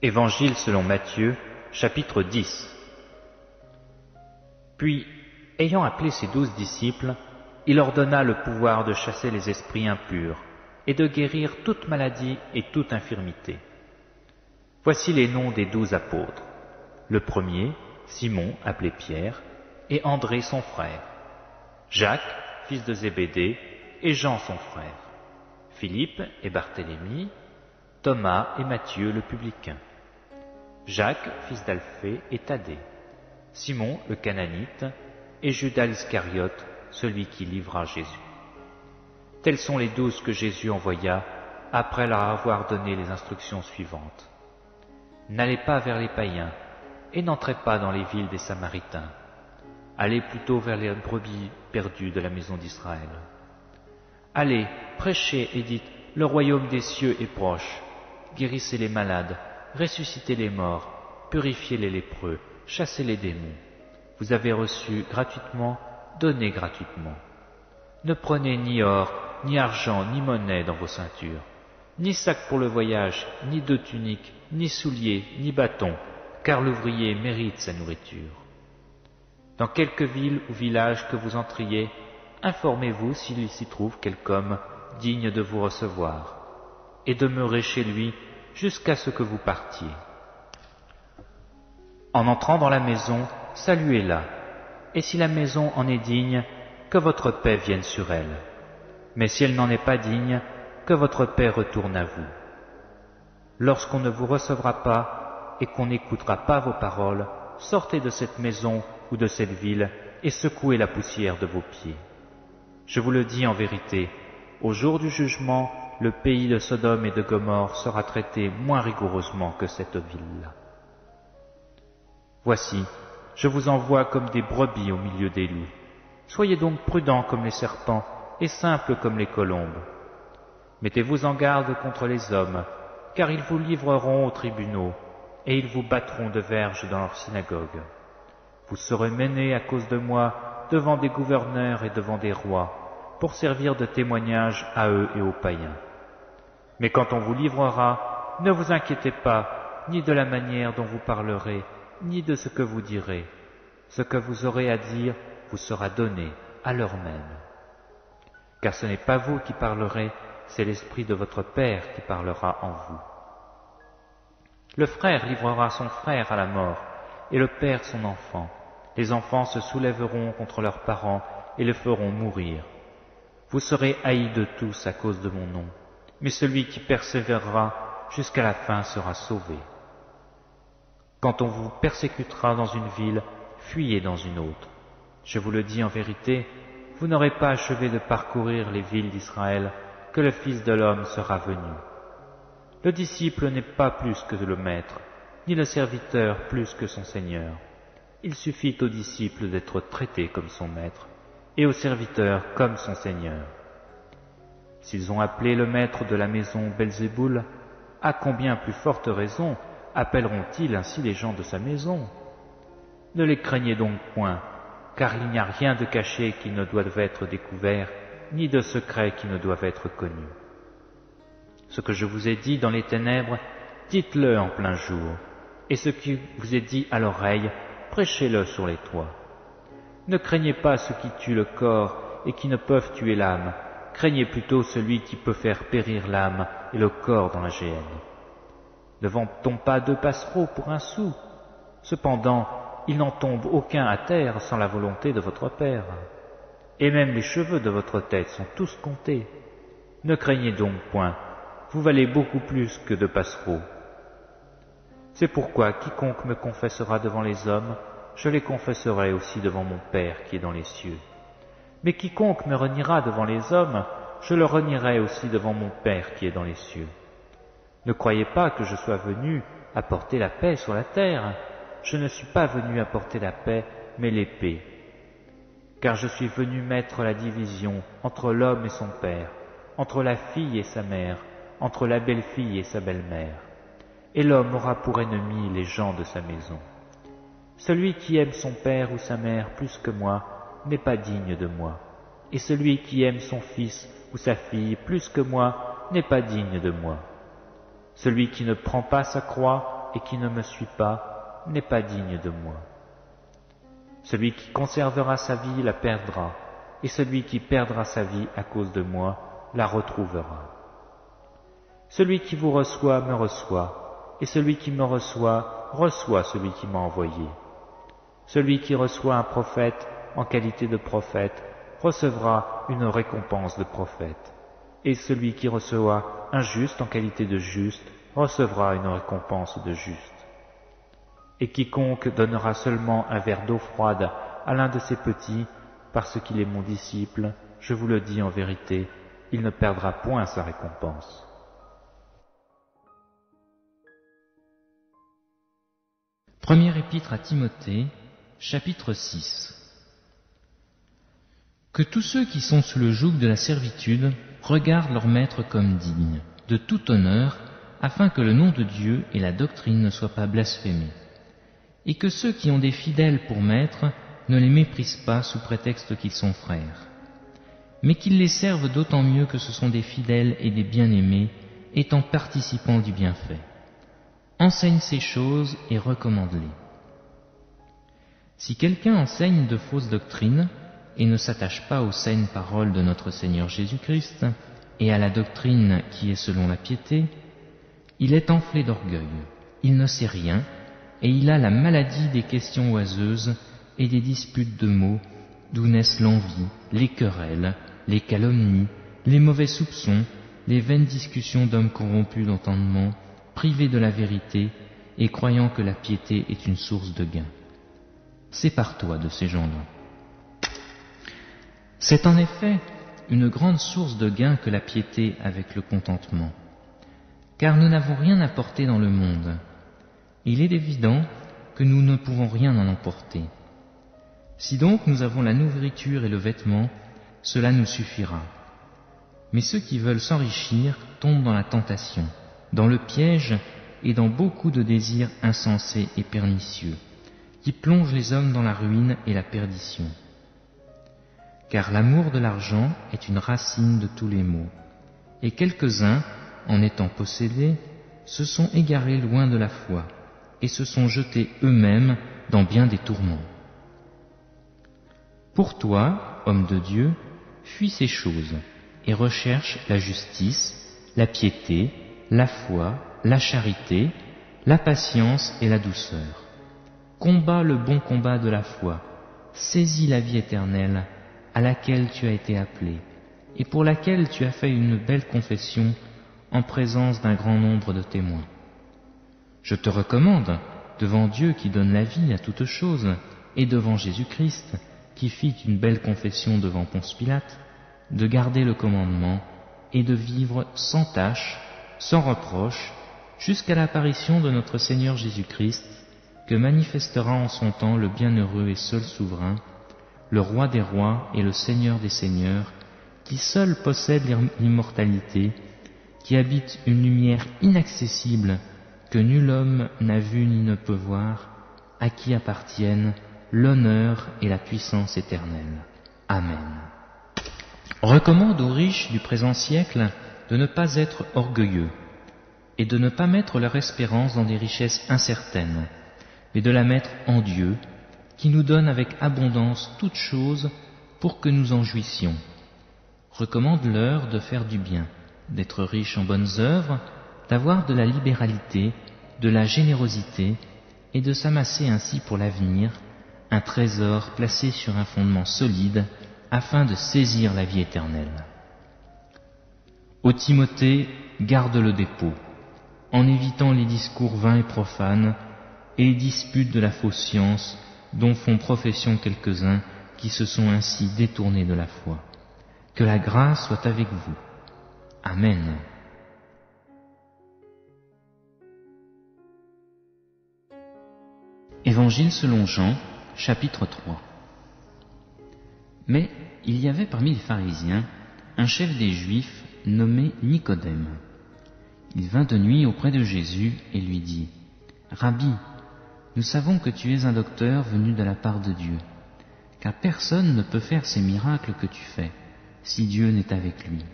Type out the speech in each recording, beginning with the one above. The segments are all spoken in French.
Évangile selon Matthieu, chapitre 10 Puis, ayant appelé ses douze disciples, il ordonna le pouvoir de chasser les esprits impurs et de guérir toute maladie et toute infirmité. Voici les noms des douze apôtres. Le premier, Simon, appelé Pierre, et André son frère. Jacques, fils de Zébédée, et Jean son frère. Philippe et Barthélemy, Thomas et Matthieu le publicain. Jacques, fils d'Alphée, et Thaddée. Simon le cananite, et Judas l'Iscariote, celui qui livra Jésus. Tels sont les douze que Jésus envoya après leur avoir donné les instructions suivantes. N'allez pas vers les païens et n'entrez pas dans les villes des Samaritains. Allez plutôt vers les brebis perdues de la maison d'Israël. Allez, prêchez et dites, le royaume des cieux est proche. Guérissez les malades, ressuscitez les morts, purifiez les lépreux, chassez les démons. Vous avez reçu gratuitement, donnez gratuitement. Ne prenez ni or, ni argent, ni monnaie dans vos ceintures, ni sac pour le voyage, ni deux tuniques, ni souliers, ni bâtons, car l'ouvrier mérite sa nourriture. Dans quelque ville ou village que vous entriez, informez-vous s'il s'y trouve quelque homme digne de vous recevoir, et demeurez chez lui jusqu'à ce que vous partiez. En entrant dans la maison, saluez-la, et si la maison en est digne, que votre paix vienne sur elle. Mais si elle n'en est pas digne, que votre paix retourne à vous. Lorsqu'on ne vous recevra pas et qu'on n'écoutera pas vos paroles, sortez de cette maison ou de cette ville et secouez la poussière de vos pieds. Je vous le dis en vérité, au jour du jugement, le pays de Sodome et de Gomorre sera traité moins rigoureusement que cette ville-là. Voici, je vous envoie comme des brebis au milieu des loups. Soyez donc prudents comme les serpents et simples comme les colombes. Mettez-vous en garde contre les hommes, car ils vous livreront aux tribunaux, et ils vous battront de verges dans leurs synagogues. Vous serez menés à cause de moi devant des gouverneurs et devant des rois, pour servir de témoignage à eux et aux païens. Mais quand on vous livrera, ne vous inquiétez pas, ni de la manière dont vous parlerez, ni de ce que vous direz. Ce que vous aurez à dire vous sera donné à l'heure même. Car ce n'est pas vous qui parlerez, c'est l'Esprit de votre Père qui parlera en vous. Le frère livrera son frère à la mort, et le père son enfant. Les enfants se soulèveront contre leurs parents et le feront mourir. Vous serez haïs de tous à cause de mon nom, mais celui qui persévérera jusqu'à la fin sera sauvé. Quand on vous persécutera dans une ville, fuyez dans une autre. Je vous le dis en vérité, vous n'aurez pas achevé de parcourir les villes d'Israël que le Fils de l'homme sera venu. Le disciple n'est pas plus que le maître, ni le serviteur plus que son Seigneur. Il suffit au disciple d'être traité comme son maître, et au serviteur comme son Seigneur. S'ils ont appelé le maître de la maison Belzéboul, à combien plus forte raison appelleront-ils ainsi les gens de sa maison? Ne les craignez donc point, car il n'y a rien de caché qui ne doive être découvert, ni de secret qui ne doive être connu. Ce que je vous ai dit dans les ténèbres, dites-le en plein jour, et ce qui vous est dit à l'oreille, prêchez-le sur les toits. Ne craignez pas ceux qui tuent le corps et qui ne peuvent tuer l'âme, craignez plutôt celui qui peut faire périr l'âme et le corps dans la géhenne. Ne vend-on pas deux passereaux pour un sou? Cependant, il n'en tombe aucun à terre sans la volonté de votre Père. Et même les cheveux de votre tête sont tous comptés. Ne craignez donc point, vous valez beaucoup plus que de passereaux. C'est pourquoi quiconque me confessera devant les hommes, je les confesserai aussi devant mon Père qui est dans les cieux. Mais quiconque me reniera devant les hommes, je le renierai aussi devant mon Père qui est dans les cieux. Ne croyez pas que je sois venu apporter la paix sur la terre. Je ne suis pas venu apporter la paix, mais l'épée. Car je suis venu mettre la division entre l'homme et son père, entre la fille et sa mère, entre la belle-fille et sa belle-mère. Et l'homme aura pour ennemi les gens de sa maison. Celui qui aime son père ou sa mère plus que moi n'est pas digne de moi. Et celui qui aime son fils ou sa fille plus que moi n'est pas digne de moi. Celui qui ne prend pas sa croix et qui ne me suit pas n'est pas digne de moi. Celui qui conservera sa vie la perdra, et celui qui perdra sa vie à cause de moi la retrouvera. Celui qui vous reçoit me reçoit, et celui qui me reçoit reçoit celui qui m'a envoyé. Celui qui reçoit un prophète en qualité de prophète recevra une récompense de prophète, et celui qui reçoit un juste en qualité de juste recevra une récompense de juste. Et quiconque donnera seulement un verre d'eau froide à l'un de ses petits, parce qu'il est mon disciple, je vous le dis en vérité, il ne perdra point sa récompense. Première épître à Timothée, chapitre 6 Que tous ceux qui sont sous le joug de la servitude regardent leur maître comme digne, de tout honneur, afin que le nom de Dieu et la doctrine ne soient pas blasphémés et que ceux qui ont des fidèles pour maîtres ne les méprisent pas sous prétexte qu'ils sont frères, mais qu'ils les servent d'autant mieux que ce sont des fidèles et des bien-aimés, étant participants du bienfait. Enseigne ces choses et recommande-les. Si quelqu'un enseigne de fausses doctrines et ne s'attache pas aux saines paroles de notre Seigneur Jésus-Christ et à la doctrine qui est selon la piété, il est enflé d'orgueil, il ne sait rien, et il a la maladie des questions oiseuses et des disputes de mots, d'où naissent l'envie, les querelles, les calomnies, les mauvais soupçons, les vaines discussions d'hommes corrompus d'entendement, privés de la vérité et croyant que la piété est une source de gain. Sépare-toi de ces gens-là. C'est en effet une grande source de gain que la piété avec le contentement, car nous n'avons rien apporté dans le monde, il est évident que nous ne pouvons rien en emporter. Si donc nous avons la nourriture et le vêtement, cela nous suffira. Mais ceux qui veulent s'enrichir tombent dans la tentation, dans le piège et dans beaucoup de désirs insensés et pernicieux, qui plongent les hommes dans la ruine et la perdition. Car l'amour de l'argent est une racine de tous les maux, et quelques-uns, en étant possédés, se sont égarés loin de la foi et se sont jetés eux-mêmes dans bien des tourments. Pour toi, homme de Dieu, fuis ces choses et recherche la justice, la piété, la foi, la charité, la patience et la douceur. Combat le bon combat de la foi, saisis la vie éternelle à laquelle tu as été appelé et pour laquelle tu as fait une belle confession en présence d'un grand nombre de témoins. Je te recommande, devant Dieu qui donne la vie à toutes choses, et devant Jésus-Christ, qui fit une belle confession devant Ponce Pilate, de garder le commandement et de vivre sans tâche, sans reproche, jusqu'à l'apparition de notre Seigneur Jésus-Christ, que manifestera en son temps le bienheureux et seul souverain, le roi des rois et le Seigneur des seigneurs, qui seul possède l'immortalité, qui habite une lumière inaccessible que nul homme n'a vu ni ne peut voir, à qui appartiennent l'honneur et la puissance éternelle. Amen. Recommande aux riches du présent siècle de ne pas être orgueilleux et de ne pas mettre leur espérance dans des richesses incertaines, mais de la mettre en Dieu, qui nous donne avec abondance toutes choses pour que nous en jouissions. Recommande-leur de faire du bien, d'être riches en bonnes œuvres, d'avoir de la libéralité, de la générosité, et de s'amasser ainsi pour l'avenir un trésor placé sur un fondement solide afin de saisir la vie éternelle. Ô Timothée, garde le dépôt, en évitant les discours vains et profanes et les disputes de la fausse science dont font profession quelques-uns qui se sont ainsi détournés de la foi. Que la grâce soit avec vous. Amen. Évangile selon Jean, chapitre 3 Mais il y avait parmi les pharisiens un chef des Juifs nommé Nicodème. Il vint de nuit auprès de Jésus et lui dit, Rabbi, nous savons que tu es un docteur venu de la part de Dieu, car personne ne peut faire ces miracles que tu fais, si Dieu n'est avec lui.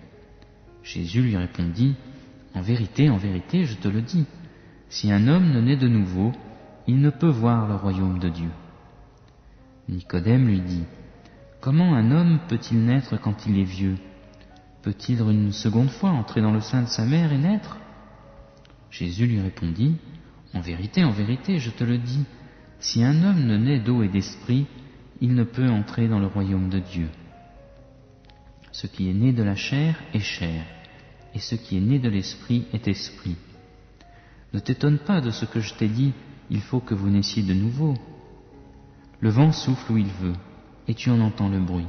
Jésus lui répondit, En vérité, en vérité, je te le dis, Si un homme ne naît de nouveau, il ne peut voir le royaume de Dieu. Nicodème lui dit, Comment un homme peut-il naître quand il est vieux? Peut-il une seconde fois entrer dans le sein de sa mère et naître? Jésus lui répondit, En vérité, en vérité, je te le dis, si un homme ne naît d'eau et d'esprit, il ne peut entrer dans le royaume de Dieu. Ce qui est né de la chair est chair, et ce qui est né de l'esprit est esprit. Ne t'étonne pas de ce que je t'ai dit, il faut que vous naissiez de nouveau. Le vent souffle où il veut, et tu en entends le bruit,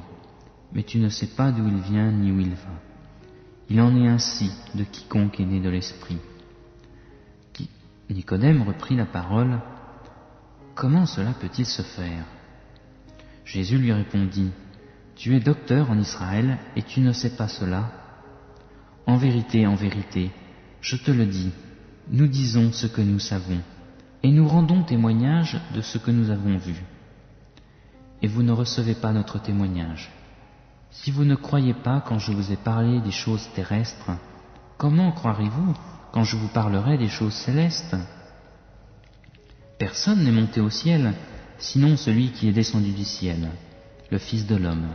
mais tu ne sais pas d'où il vient ni où il va. Il en est ainsi de quiconque est né de l'esprit. Nicodème reprit la parole. Comment cela peut-il se faire? Jésus lui répondit, Tu es docteur en Israël et tu ne sais pas cela En vérité, en vérité, je te le dis, nous disons ce que nous savons, et nous rendons témoignage de ce que nous avons vu. Et vous ne recevez pas notre témoignage. Si vous ne croyez pas quand je vous ai parlé des choses terrestres, comment croirez-vous quand je vous parlerai des choses célestes Personne n'est monté au ciel, sinon celui qui est descendu du ciel, le Fils de l'homme,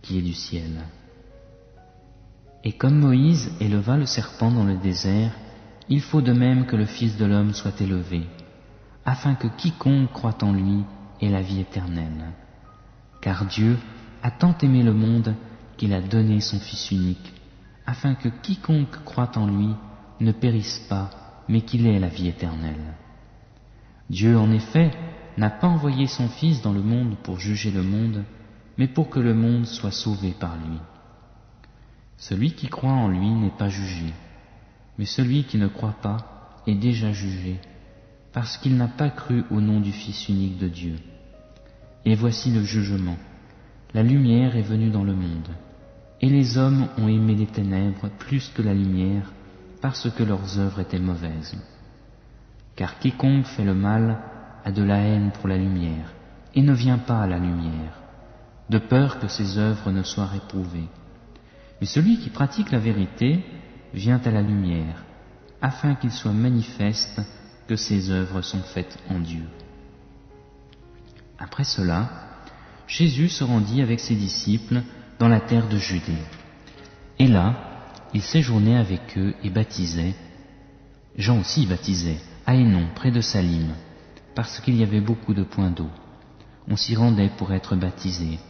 qui est du ciel. Et comme Moïse éleva le serpent dans le désert, il faut de même que le Fils de l'homme soit élevé, afin que quiconque croit en lui ait la vie éternelle. Car Dieu a tant aimé le monde qu'il a donné son Fils unique, afin que quiconque croit en lui ne périsse pas, mais qu'il ait la vie éternelle. Dieu, en effet, n'a pas envoyé son Fils dans le monde pour juger le monde, mais pour que le monde soit sauvé par lui. Celui qui croit en lui n'est pas jugé, mais celui qui ne croit pas est déjà jugé, parce qu'il n'a pas cru au nom du Fils unique de Dieu. Et voici le jugement. La lumière est venue dans le monde, et les hommes ont aimé les ténèbres plus que la lumière, parce que leurs œuvres étaient mauvaises car quiconque fait le mal a de la haine pour la lumière, et ne vient pas à la lumière, de peur que ses œuvres ne soient réprouvées. Mais celui qui pratique la vérité vient à la lumière, afin qu'il soit manifeste que ses œuvres sont faites en Dieu. Après cela, Jésus se rendit avec ses disciples dans la terre de Judée. Et là, il séjournait avec eux et baptisait. Jean aussi baptisait à Hénon, près de Salim, parce qu'il y avait beaucoup de points d'eau. On s'y rendait pour être baptisé,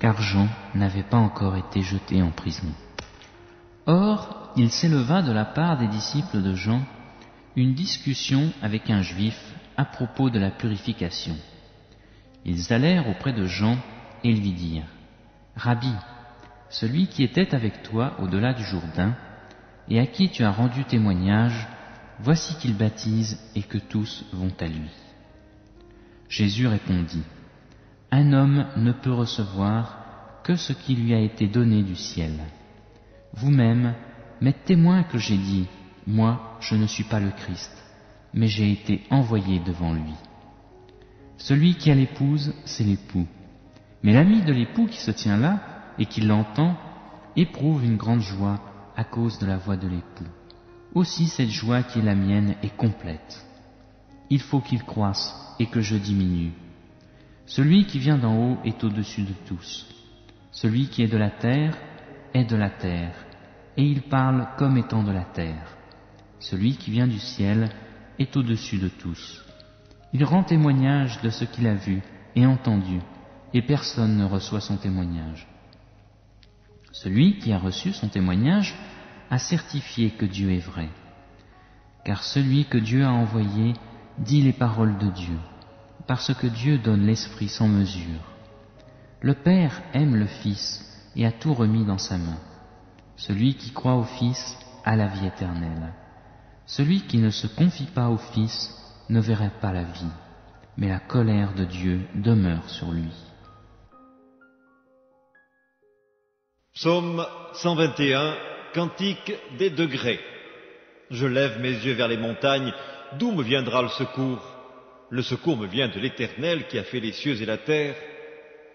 car Jean n'avait pas encore été jeté en prison. Or, il s'éleva de la part des disciples de Jean une discussion avec un juif à propos de la purification. Ils allèrent auprès de Jean et lui dirent, Rabbi, celui qui était avec toi au-delà du Jourdain, et à qui tu as rendu témoignage, Voici qu'il baptise et que tous vont à lui. Jésus répondit, Un homme ne peut recevoir que ce qui lui a été donné du ciel. Vous-même m'êtes témoin que j'ai dit, Moi, je ne suis pas le Christ, mais j'ai été envoyé devant lui. Celui qui a l'épouse, c'est l'époux. Mais l'ami de l'époux qui se tient là et qui l'entend éprouve une grande joie à cause de la voix de l'époux. Aussi cette joie qui est la mienne est complète. Il faut qu'il croisse et que je diminue. Celui qui vient d'en haut est au-dessus de tous. Celui qui est de la terre est de la terre, et il parle comme étant de la terre. Celui qui vient du ciel est au-dessus de tous. Il rend témoignage de ce qu'il a vu et entendu, et personne ne reçoit son témoignage. Celui qui a reçu son témoignage à certifier que Dieu est vrai. Car celui que Dieu a envoyé dit les paroles de Dieu, parce que Dieu donne l'Esprit sans mesure. Le Père aime le Fils et a tout remis dans sa main. Celui qui croit au Fils a la vie éternelle. Celui qui ne se confie pas au Fils ne verra pas la vie, mais la colère de Dieu demeure sur lui. Psaume 121 Cantique des degrés. Je lève mes yeux vers les montagnes, d'où me viendra le secours? Le secours me vient de l'Éternel qui a fait les cieux et la terre.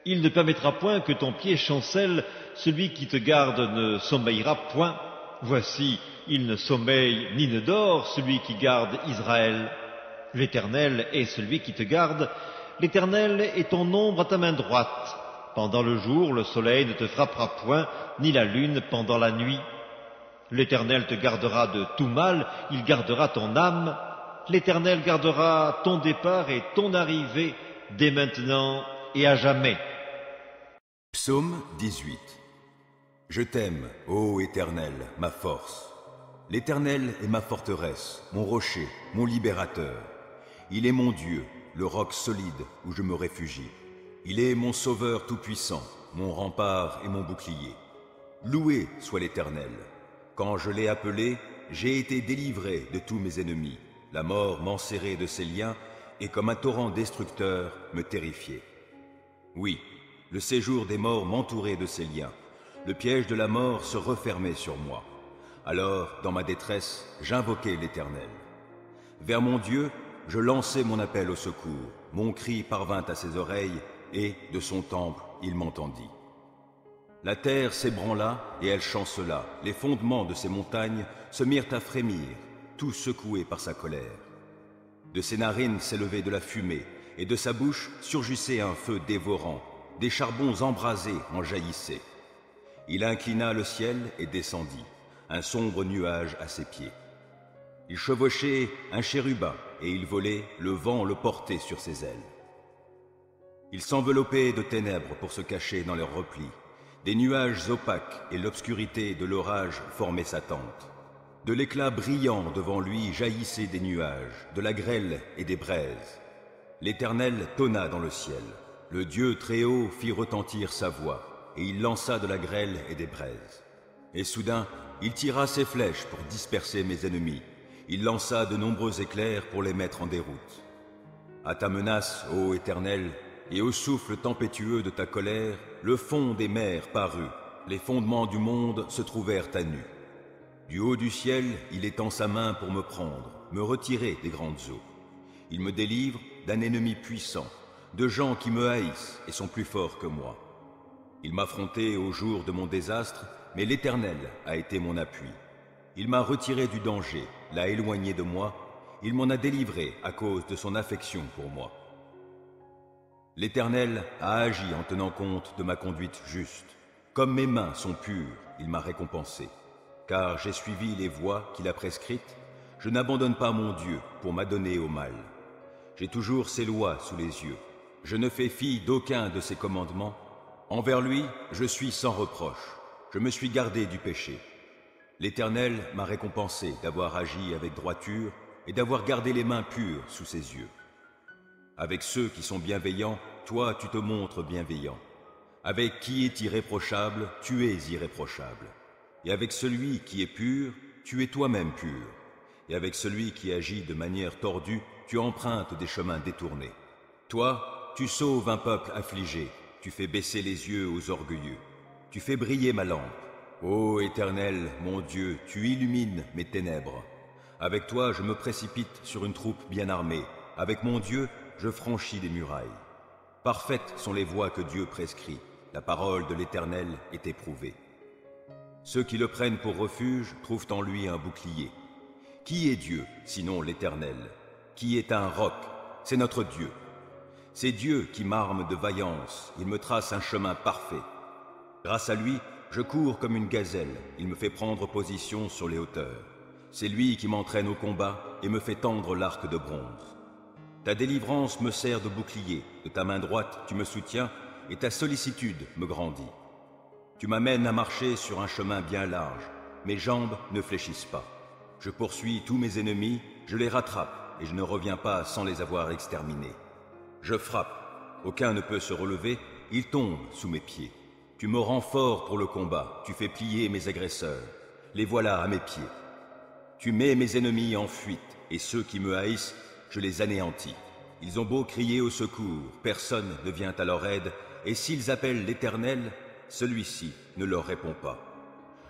Il ne permettra point que ton pied chancelle, celui qui te garde ne sommeillera point. Voici, il ne sommeille ni ne dort celui qui garde Israël. L'Éternel est celui qui te garde. L'Éternel est ton ombre à ta main droite. Pendant le jour, le soleil ne te frappera point, ni la lune pendant la nuit. L'Éternel te gardera de tout mal, il gardera ton âme. L'Éternel gardera ton départ et ton arrivée dès maintenant et à jamais. Psaume 18 Je t'aime, ô Éternel, ma force. L'Éternel est ma forteresse, mon rocher, mon libérateur. Il est mon Dieu, le roc solide où je me réfugie. Il est mon sauveur tout-puissant, mon rempart et mon bouclier. Loué soit l'Éternel. Quand je l'ai appelé, j'ai été délivré de tous mes ennemis. La mort m'enserrait de ses liens et comme un torrent destructeur me terrifiait. Oui, le séjour des morts m'entourait de ses liens. Le piège de la mort se refermait sur moi. Alors, dans ma détresse, j'invoquai l'Éternel. Vers mon Dieu, je lançai mon appel au secours. Mon cri parvint à ses oreilles, et, de son temple, il m'entendit. La terre s'ébranla et elle chancela. Les fondements de ces montagnes se mirent à frémir, tout secoués par sa colère. De ses narines s'élevait de la fumée, et de sa bouche surgissait un feu dévorant. Des charbons embrasés en jaillissaient. Il inclina le ciel et descendit, un sombre nuage à ses pieds. Il chevauchait un chérubin, et il volait, le vent le portait sur ses ailes. Il s'enveloppait de ténèbres pour se cacher dans leurs replis. Des nuages opaques et l'obscurité de l'orage formaient sa tente. De l'éclat brillant devant lui jaillissaient des nuages, de la grêle et des braises. L'Éternel tonna dans le ciel. Le Dieu très haut fit retentir sa voix, et il lança de la grêle et des braises. Et soudain, il tira ses flèches pour disperser mes ennemis. Il lança de nombreux éclairs pour les mettre en déroute. À ta menace, ô Éternel, et au souffle tempétueux de ta colère, le fond des mers parut, les fondements du monde se trouvèrent à nu. Du haut du ciel, il étend sa main pour me prendre, me retirer des grandes eaux. Il me délivre d'un ennemi puissant, de gens qui me haïssent et sont plus forts que moi. Il m'affrontait au jour de mon désastre, mais l'Éternel a été mon appui. Il m'a retiré du danger, l'a éloigné de moi, il m'en a délivré à cause de son affection pour moi. L'Éternel a agi en tenant compte de ma conduite juste. Comme mes mains sont pures, il m'a récompensé. Car j'ai suivi les voies qu'il a prescrites, je n'abandonne pas mon Dieu pour m'adonner au mal. J'ai toujours ses lois sous les yeux. Je ne fais fi d'aucun de ses commandements. Envers lui, je suis sans reproche. Je me suis gardé du péché. L'Éternel m'a récompensé d'avoir agi avec droiture et d'avoir gardé les mains pures sous ses yeux. Avec ceux qui sont bienveillants, toi tu te montres bienveillant. Avec qui est irréprochable, tu es irréprochable. Et avec celui qui est pur, tu es toi-même pur. Et avec celui qui agit de manière tordue, tu empruntes des chemins détournés. Toi, tu sauves un peuple affligé, tu fais baisser les yeux aux orgueilleux. Tu fais briller ma lampe. Ô Éternel, mon Dieu, tu illumines mes ténèbres. Avec toi, je me précipite sur une troupe bien armée. Avec mon Dieu, je franchis des murailles. Parfaites sont les voies que Dieu prescrit. La parole de l'Éternel est éprouvée. Ceux qui le prennent pour refuge trouvent en lui un bouclier. Qui est Dieu, sinon l'Éternel? Qui est un roc? C'est notre Dieu. C'est Dieu qui m'arme de vaillance, il me trace un chemin parfait. Grâce à lui, je cours comme une gazelle, il me fait prendre position sur les hauteurs. C'est lui qui m'entraîne au combat et me fait tendre l'arc de bronze. Ta délivrance me sert de bouclier, de ta main droite tu me soutiens, et ta sollicitude me grandit. Tu m'amènes à marcher sur un chemin bien large, mes jambes ne fléchissent pas. Je poursuis tous mes ennemis, je les rattrape, et je ne reviens pas sans les avoir exterminés. Je frappe, aucun ne peut se relever, ils tombent sous mes pieds. Tu me rends fort pour le combat, tu fais plier mes agresseurs, les voilà à mes pieds. Tu mets mes ennemis en fuite, et ceux qui me haïssent je les anéantis. Ils ont beau crier au secours, personne ne vient à leur aide, et s'ils appellent l'Éternel, celui-ci ne leur répond pas.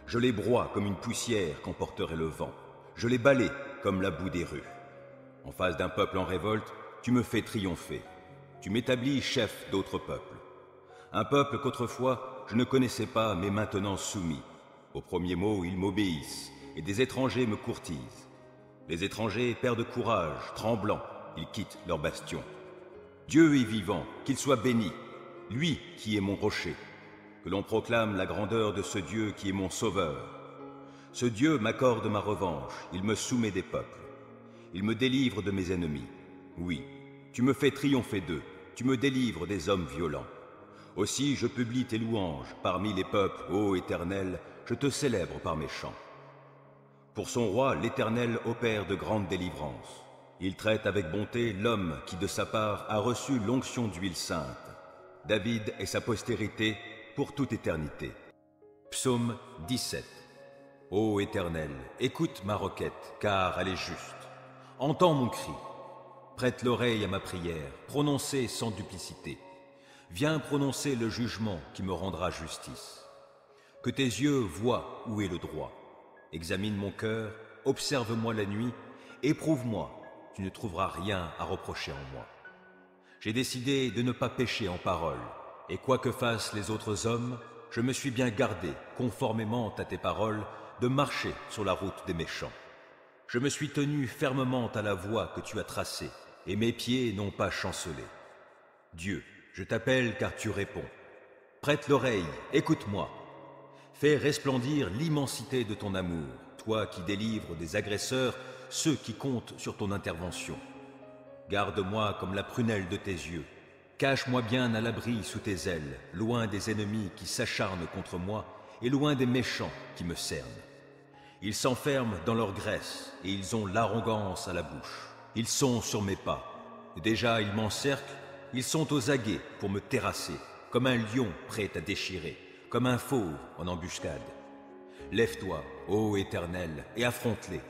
Je les broie comme une poussière qu'emporterait le vent. Je les balais comme la boue des rues. En face d'un peuple en révolte, tu me fais triompher. Tu m'établis chef d'autres peuples. Un peuple qu'autrefois je ne connaissais pas, mais maintenant soumis. Au premier mot, ils m'obéissent, et des étrangers me courtisent. Les étrangers perdent courage, tremblants, ils quittent leur bastion. Dieu est vivant, qu'il soit béni, lui qui est mon rocher. Que l'on proclame la grandeur de ce Dieu qui est mon sauveur. Ce Dieu m'accorde ma revanche, il me soumet des peuples. Il me délivre de mes ennemis. Oui, tu me fais triompher d'eux, tu me délivres des hommes violents. Aussi je publie tes louanges parmi les peuples, ô Éternel, je te célèbre par mes chants. Pour son roi, l'Éternel opère de grandes délivrances. Il traite avec bonté l'homme qui de sa part a reçu l'onction d'huile sainte. David et sa postérité pour toute éternité. Psaume 17 Ô Éternel, écoute ma requête, car elle est juste. Entends mon cri. Prête l'oreille à ma prière, prononcée sans duplicité. Viens prononcer le jugement qui me rendra justice. Que tes yeux voient où est le droit. Examine mon cœur, observe-moi la nuit, éprouve-moi, tu ne trouveras rien à reprocher en moi. J'ai décidé de ne pas pécher en parole, et quoi que fassent les autres hommes, je me suis bien gardé, conformément à tes paroles, de marcher sur la route des méchants. Je me suis tenu fermement à la voie que tu as tracée, et mes pieds n'ont pas chancelé. Dieu, je t'appelle car tu réponds. Prête l'oreille, écoute-moi. Fais resplendir l'immensité de ton amour, toi qui délivres des agresseurs ceux qui comptent sur ton intervention. Garde-moi comme la prunelle de tes yeux. Cache-moi bien à l'abri sous tes ailes, loin des ennemis qui s'acharnent contre moi et loin des méchants qui me cernent. Ils s'enferment dans leur graisse et ils ont l'arrogance à la bouche. Ils sont sur mes pas. Déjà ils m'encerclent, ils sont aux aguets pour me terrasser, comme un lion prêt à déchirer, comme un fauve en embuscade. Lève-toi, ô Éternel, et affronte-les.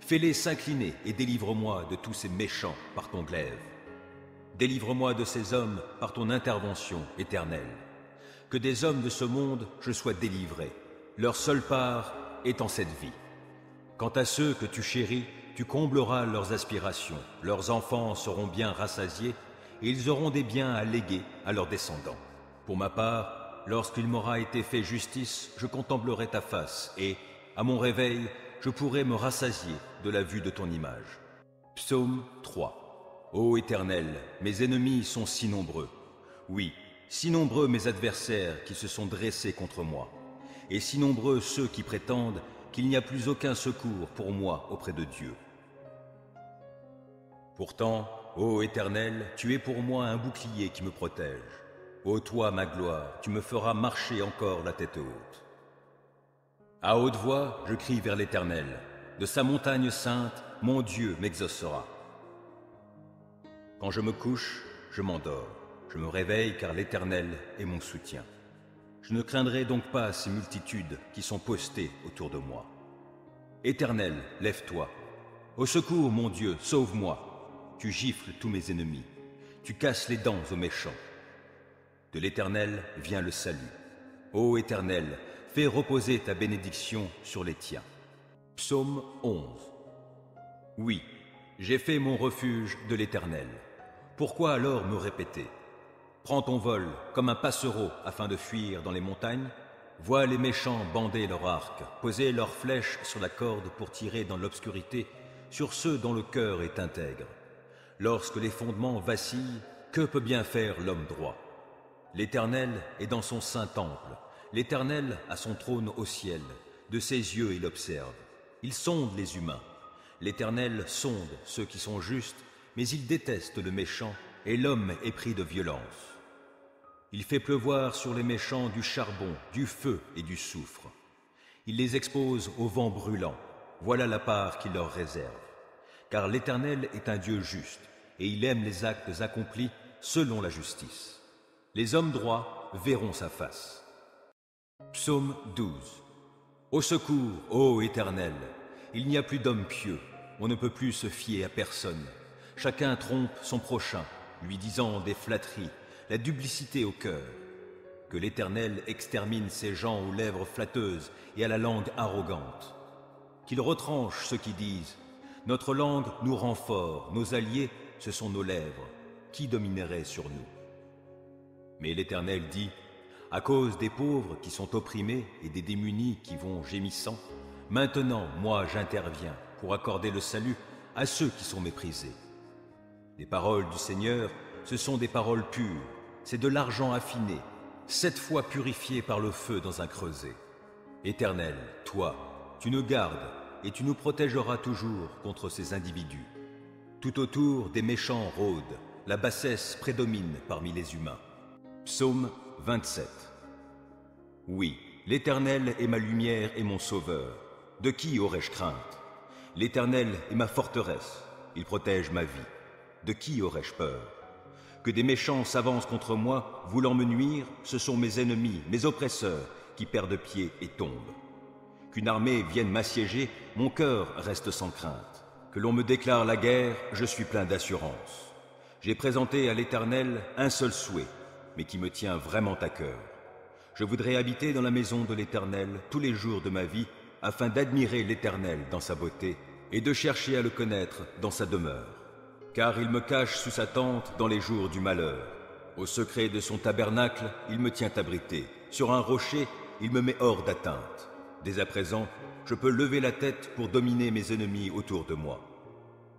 Fais-les s'incliner et délivre-moi de tous ces méchants par ton glaive. Délivre-moi de ces hommes par ton intervention éternelle. Que des hommes de ce monde je sois délivré. Leur seule part est en cette vie. Quant à ceux que tu chéris, tu combleras leurs aspirations. Leurs enfants seront bien rassasiés et ils auront des biens à léguer à leurs descendants. Pour ma part, lorsqu'il m'aura été fait justice, je contemplerai ta face et, à mon réveil, je pourrai me rassasier de la vue de ton image. Psaume 3 Ô Éternel, mes ennemis sont si nombreux. Oui, si nombreux mes adversaires qui se sont dressés contre moi, et si nombreux ceux qui prétendent qu'il n'y a plus aucun secours pour moi auprès de Dieu. Pourtant, ô Éternel, tu es pour moi un bouclier qui me protège. Ô toi, ma gloire, tu me feras marcher encore la tête haute. À haute voix, je crie vers l'Éternel. De sa montagne sainte, mon Dieu m'exaucera. Quand je me couche, je m'endors. Je me réveille car l'Éternel est mon soutien. Je ne craindrai donc pas ces multitudes qui sont postées autour de moi. Éternel, lève-toi. Au secours, mon Dieu, sauve-moi. Tu gifles tous mes ennemis. Tu casses les dents aux méchants. De l'Éternel vient le salut. Ô Éternel, fais reposer ta bénédiction sur les tiens. Psaume 11 Oui, j'ai fait mon refuge de l'Éternel. Pourquoi alors me répéter? Prends ton vol comme un passereau afin de fuir dans les montagnes. Vois les méchants bander leur arc, poser leurs flèches sur la corde pour tirer dans l'obscurité sur ceux dont le cœur est intègre. Lorsque les fondements vacillent, que peut bien faire l'homme droit? L'Éternel est dans son saint temple. L'Éternel a son trône au ciel. De ses yeux il observe. Il sonde les humains. L'Éternel sonde ceux qui sont justes, mais il déteste le méchant, et l'homme est pris de violence. Il fait pleuvoir sur les méchants du charbon, du feu et du soufre. Il les expose au vent brûlant. Voilà la part qu'il leur réserve. Car l'Éternel est un Dieu juste, et il aime les actes accomplis selon la justice. Les hommes droits verront sa face. Psaume 12 Au secours, ô Éternel, il n'y a plus d'hommes pieux, on ne peut plus se fier à personne. Chacun trompe son prochain, lui disant des flatteries, la duplicité au cœur. Que l'Éternel extermine ces gens aux lèvres flatteuses et à la langue arrogante. Qu'il retranche ceux qui disent Notre langue nous rend forts, nos alliés, ce sont nos lèvres. Qui dominerait sur nous? Mais l'Éternel dit à cause des pauvres qui sont opprimés et des démunis qui vont gémissant, maintenant, moi, j'interviens pour accorder le salut à ceux qui sont méprisés. Les paroles du Seigneur, ce sont des paroles pures, c'est de l'argent affiné, sept fois purifié par le feu dans un creuset. Éternel, toi, tu nous gardes et tu nous protégeras toujours contre ces individus. Tout autour, des méchants rôdent, la bassesse prédomine parmi les humains. Psaume 27 Oui, l'Éternel est ma lumière et mon sauveur. De qui aurais-je crainte? L'Éternel est ma forteresse, il protège ma vie. De qui aurais-je peur? Que des méchants s'avancent contre moi, voulant me nuire, ce sont mes ennemis, mes oppresseurs, qui perdent pied et tombent. Qu'une armée vienne m'assiéger, mon cœur reste sans crainte. Que l'on me déclare la guerre, je suis plein d'assurance. J'ai présenté à l'Éternel un seul souhait, mais qui me tient vraiment à cœur. Je voudrais habiter dans la maison de l'Éternel tous les jours de ma vie, afin d'admirer l'Éternel dans sa beauté et de chercher à le connaître dans sa demeure. Car il me cache sous sa tente dans les jours du malheur. Au secret de son tabernacle, il me tient abrité. Sur un rocher, il me met hors d'atteinte. Dès à présent, je peux lever la tête pour dominer mes ennemis autour de moi.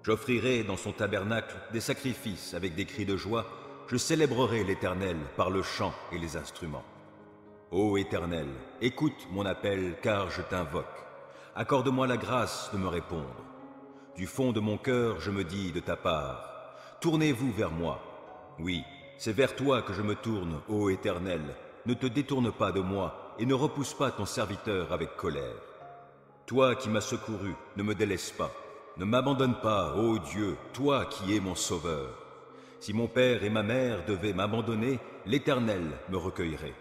J'offrirai dans son tabernacle des sacrifices avec des cris de joie, je célébrerai l'Éternel par le chant et les instruments. Ô Éternel, écoute mon appel car je t'invoque. Accorde-moi la grâce de me répondre. Du fond de mon cœur, je me dis de ta part, tournez-vous vers moi. Oui, c'est vers toi que je me tourne, ô Éternel. Ne te détourne pas de moi et ne repousse pas ton serviteur avec colère. Toi qui m'as secouru, ne me délaisse pas. Ne m'abandonne pas, ô Dieu, toi qui es mon sauveur. Si mon père et ma mère devaient m'abandonner, l'Éternel me recueillerait.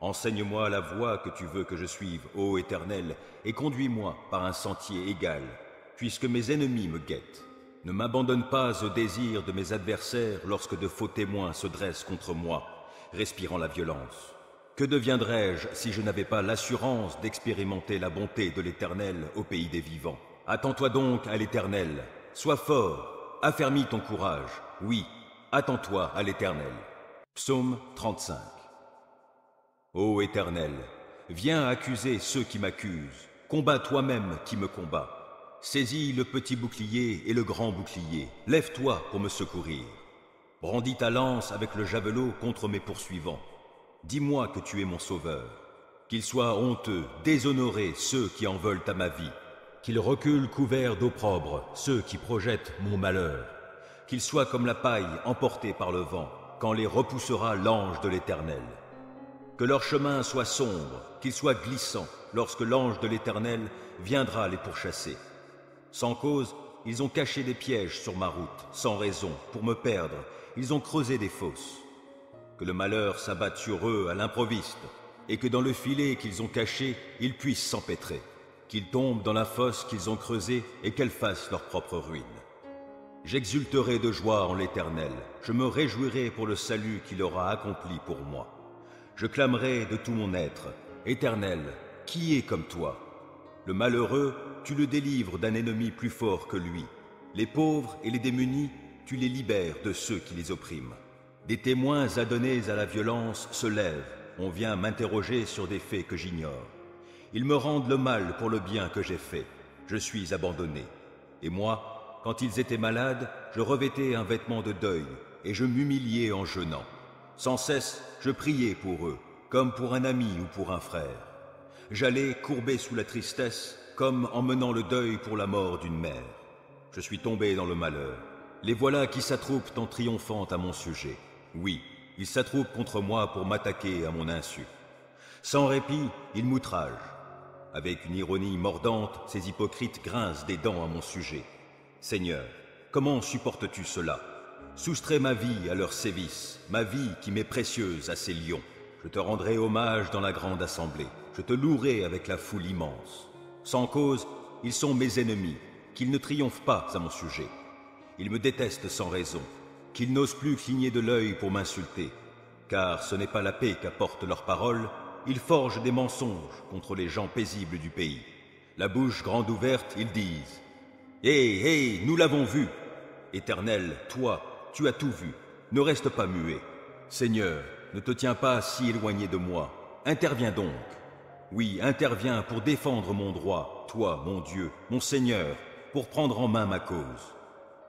Enseigne-moi la voie que tu veux que je suive, ô Éternel, et conduis-moi par un sentier égal, puisque mes ennemis me guettent. Ne m'abandonne pas au désir de mes adversaires lorsque de faux témoins se dressent contre moi, respirant la violence. Que deviendrais-je si je n'avais pas l'assurance d'expérimenter la bonté de l'Éternel au pays des vivants? Attends-toi donc à l'Éternel. Sois fort. Affermis ton courage. Oui, attends-toi à l'Éternel. Psaume 35. Ô Éternel, viens accuser ceux qui m'accusent. Combat toi-même qui me combat. Saisis le petit bouclier et le grand bouclier. Lève-toi pour me secourir. Brandis ta lance avec le javelot contre mes poursuivants. Dis-moi que tu es mon sauveur. Qu'ils soient honteux, déshonorés ceux qui en veulent à ma vie qu'ils reculent couverts d'opprobre ceux qui projettent mon malheur, qu'ils soient comme la paille emportée par le vent, quand les repoussera l'ange de l'Éternel. Que leur chemin soit sombre, qu'il soit glissant, lorsque l'ange de l'Éternel viendra les pourchasser. Sans cause, ils ont caché des pièges sur ma route, sans raison, pour me perdre, ils ont creusé des fosses. Que le malheur s'abatte sur eux à l'improviste, et que dans le filet qu'ils ont caché, ils puissent s'empêtrer qu'ils tombent dans la fosse qu'ils ont creusée et qu'elle fasse leur propre ruine. J'exulterai de joie en l'Éternel, je me réjouirai pour le salut qu'il aura accompli pour moi. Je clamerai de tout mon être, Éternel, qui est comme toi? Le malheureux, tu le délivres d'un ennemi plus fort que lui. Les pauvres et les démunis, tu les libères de ceux qui les oppriment. Des témoins adonnés à la violence se lèvent, on vient m'interroger sur des faits que j'ignore. Ils me rendent le mal pour le bien que j'ai fait. Je suis abandonné. Et moi, quand ils étaient malades, je revêtais un vêtement de deuil, et je m'humiliais en jeûnant. Sans cesse, je priais pour eux, comme pour un ami ou pour un frère. J'allais courbé sous la tristesse, comme en menant le deuil pour la mort d'une mère. Je suis tombé dans le malheur. Les voilà qui s'attroupent en triomphant à mon sujet. Oui, ils s'attroupent contre moi pour m'attaquer à mon insu. Sans répit, ils m'outragent. Avec une ironie mordante, ces hypocrites grincent des dents à mon sujet. Seigneur, comment supportes-tu cela? Soustrais ma vie à leur sévices, ma vie qui m'est précieuse à ces lions. Je te rendrai hommage dans la grande assemblée. Je te louerai avec la foule immense. Sans cause, ils sont mes ennemis, qu'ils ne triomphent pas à mon sujet. Ils me détestent sans raison, qu'ils n'osent plus cligner de l'œil pour m'insulter, car ce n'est pas la paix qu'apportent leurs paroles, ils forgent des mensonges contre les gens paisibles du pays. La bouche grande ouverte, ils disent Hé, hé, nous l'avons vu Éternel, toi, tu as tout vu, ne reste pas muet. Seigneur, ne te tiens pas si éloigné de moi. Interviens donc. Oui, interviens pour défendre mon droit, toi, mon Dieu, mon Seigneur, pour prendre en main ma cause.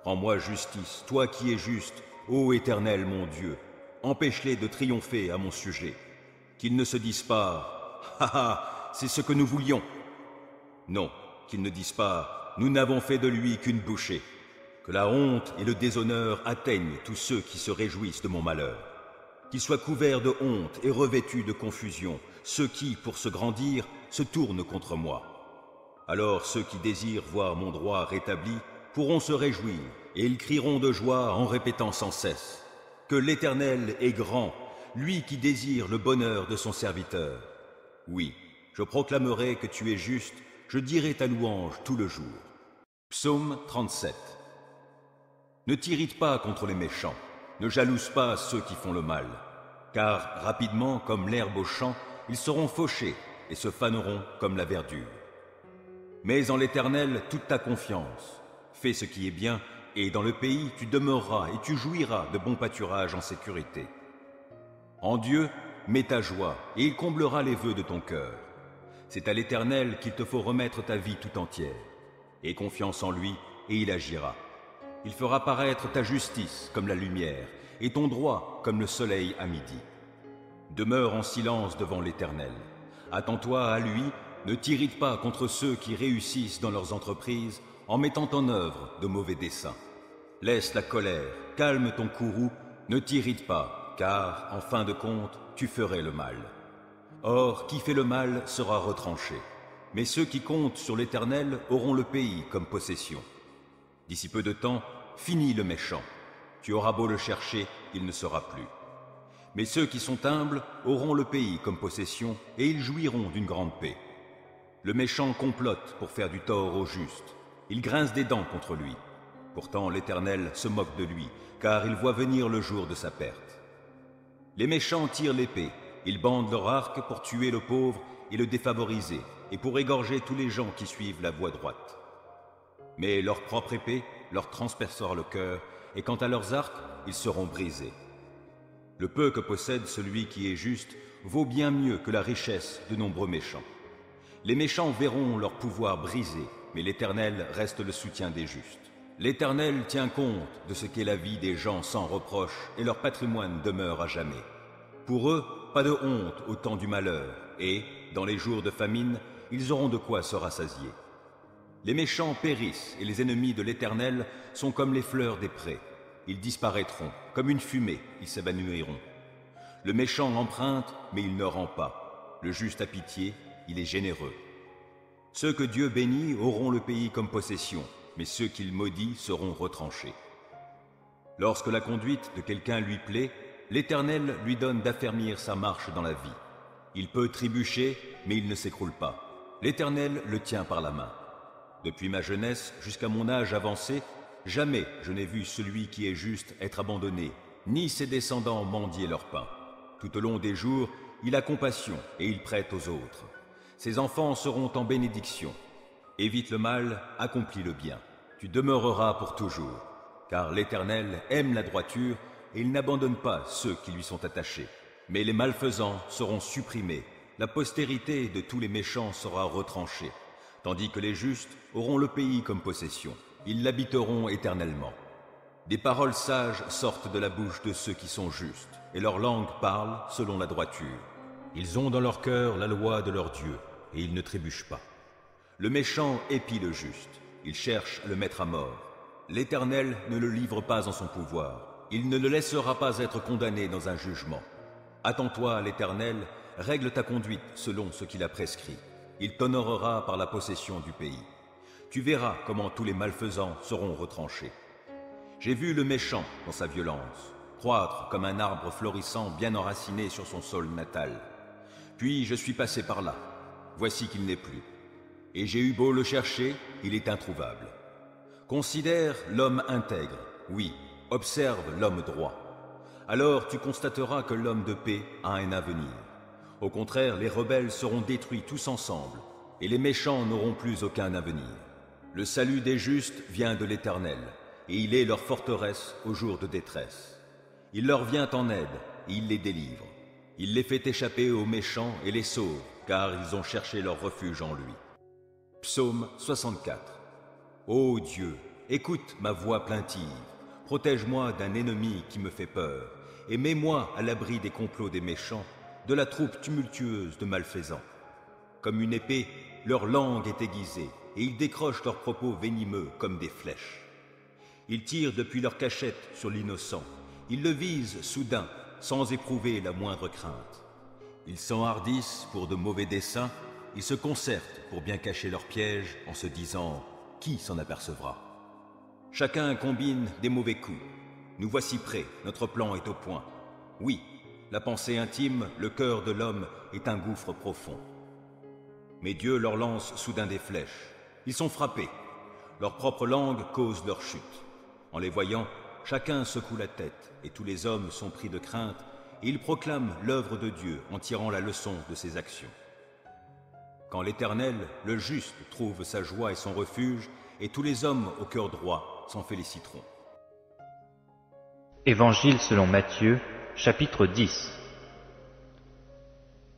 Rends-moi justice, toi qui es juste, ô Éternel mon Dieu. Empêche-les de triompher à mon sujet. Qu'ils ne se disent pas, ha ha, c'est ce que nous voulions. Non, qu'ils ne disent pas, nous n'avons fait de lui qu'une bouchée. Que la honte et le déshonneur atteignent tous ceux qui se réjouissent de mon malheur. Qu'ils soient couverts de honte et revêtus de confusion, ceux qui, pour se grandir, se tournent contre moi. Alors ceux qui désirent voir mon droit rétabli pourront se réjouir, et ils crieront de joie en répétant sans cesse que l'Éternel est grand, lui qui désire le bonheur de son serviteur. Oui, je proclamerai que tu es juste, je dirai ta louange tout le jour. Psaume 37 Ne t'irrite pas contre les méchants, ne jalouse pas ceux qui font le mal, car rapidement, comme l'herbe au champ, ils seront fauchés et se faneront comme la verdure. Mais en l'Éternel toute ta confiance, fais ce qui est bien, et dans le pays tu demeureras et tu jouiras de bons pâturages en sécurité. En Dieu, mets ta joie, et il comblera les vœux de ton cœur. C'est à l'Éternel qu'il te faut remettre ta vie tout entière. Aie confiance en lui, et il agira. Il fera paraître ta justice comme la lumière, et ton droit comme le soleil à midi. Demeure en silence devant l'Éternel. Attends-toi à lui, ne t'irrite pas contre ceux qui réussissent dans leurs entreprises en mettant en œuvre de mauvais desseins. Laisse la colère, calme ton courroux, ne t'irrite pas, car, en fin de compte, tu ferais le mal. Or, qui fait le mal sera retranché, mais ceux qui comptent sur l'Éternel auront le pays comme possession. D'ici peu de temps, finis le méchant. Tu auras beau le chercher, il ne sera plus. Mais ceux qui sont humbles auront le pays comme possession, et ils jouiront d'une grande paix. Le méchant complote pour faire du tort au juste. Il grince des dents contre lui. Pourtant l'Éternel se moque de lui, car il voit venir le jour de sa perte. Les méchants tirent l'épée, ils bandent leur arc pour tuer le pauvre et le défavoriser, et pour égorger tous les gens qui suivent la voie droite. Mais leur propre épée leur transpercera le cœur, et quant à leurs arcs, ils seront brisés. Le peu que possède celui qui est juste vaut bien mieux que la richesse de nombreux méchants. Les méchants verront leur pouvoir brisé, mais l'Éternel reste le soutien des justes. L'Éternel tient compte de ce qu'est la vie des gens sans reproche, et leur patrimoine demeure à jamais. Pour eux, pas de honte au temps du malheur, et, dans les jours de famine, ils auront de quoi se rassasier. Les méchants périssent, et les ennemis de l'Éternel sont comme les fleurs des prés. Ils disparaîtront, comme une fumée, ils s'évanouiront. Le méchant emprunte, mais il ne rend pas. Le juste a pitié, il est généreux. Ceux que Dieu bénit auront le pays comme possession, mais ceux qu'il maudit seront retranchés. Lorsque la conduite de quelqu'un lui plaît, l'Éternel lui donne d'affermir sa marche dans la vie. Il peut trébucher, mais il ne s'écroule pas. L'Éternel le tient par la main. Depuis ma jeunesse jusqu'à mon âge avancé, jamais je n'ai vu celui qui est juste être abandonné, ni ses descendants mendier leur pain. Tout au long des jours, il a compassion et il prête aux autres. Ses enfants seront en bénédiction. Évite le mal, accomplis le bien. Tu demeureras pour toujours, car l'Éternel aime la droiture et il n'abandonne pas ceux qui lui sont attachés. Mais les malfaisants seront supprimés, la postérité de tous les méchants sera retranchée, tandis que les justes auront le pays comme possession. Ils l'habiteront éternellement. Des paroles sages sortent de la bouche de ceux qui sont justes, et leur langue parle selon la droiture. Ils ont dans leur cœur la loi de leur Dieu, et ils ne trébuchent pas. Le méchant épie le juste, il cherche à le mettre à mort. L'Éternel ne le livre pas en son pouvoir, il ne le laissera pas être condamné dans un jugement. Attends-toi l'Éternel, règle ta conduite selon ce qu'il a prescrit. Il t'honorera par la possession du pays. Tu verras comment tous les malfaisants seront retranchés. J'ai vu le méchant dans sa violence, croître comme un arbre florissant bien enraciné sur son sol natal. Puis je suis passé par là. Voici qu'il n'est plus. Et j'ai eu beau le chercher, il est introuvable. Considère l'homme intègre, oui, observe l'homme droit. Alors tu constateras que l'homme de paix a un avenir. Au contraire, les rebelles seront détruits tous ensemble, et les méchants n'auront plus aucun avenir. Le salut des justes vient de l'Éternel, et il est leur forteresse au jour de détresse. Il leur vient en aide, et il les délivre. Il les fait échapper aux méchants et les sauve, car ils ont cherché leur refuge en lui. Psaume 64. Ô Dieu, écoute ma voix plaintive, protège-moi d'un ennemi qui me fait peur, et mets-moi à l'abri des complots des méchants, de la troupe tumultueuse de malfaisants. Comme une épée, leur langue est aiguisée, et ils décrochent leurs propos venimeux comme des flèches. Ils tirent depuis leur cachette sur l'innocent, ils le visent soudain, sans éprouver la moindre crainte. Ils s'enhardissent pour de mauvais desseins, ils se concertent pour bien cacher leurs pièges en se disant ⁇ Qui s'en apercevra ?⁇ Chacun combine des mauvais coups. Nous voici prêts, notre plan est au point. Oui, la pensée intime, le cœur de l'homme est un gouffre profond. Mais Dieu leur lance soudain des flèches. Ils sont frappés. Leur propre langue cause leur chute. En les voyant, chacun secoue la tête, et tous les hommes sont pris de crainte, et ils proclament l'œuvre de Dieu en tirant la leçon de ses actions. Quand l'Éternel, le juste, trouve sa joie et son refuge, et tous les hommes au cœur droit s'en féliciteront. Évangile selon Matthieu, chapitre 10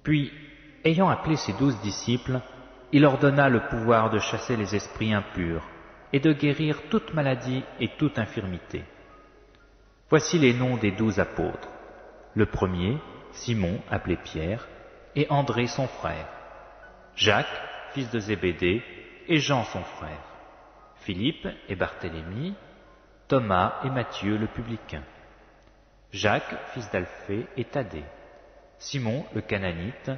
Puis, ayant appelé ses douze disciples, il ordonna le pouvoir de chasser les esprits impurs et de guérir toute maladie et toute infirmité. Voici les noms des douze apôtres. Le premier, Simon, appelé Pierre, et André son frère. Jacques, fils de Zébédée, et Jean son frère. Philippe et Barthélemy, Thomas et Matthieu le publicain. Jacques, fils d'Alphée, et Thaddée. Simon le cananite,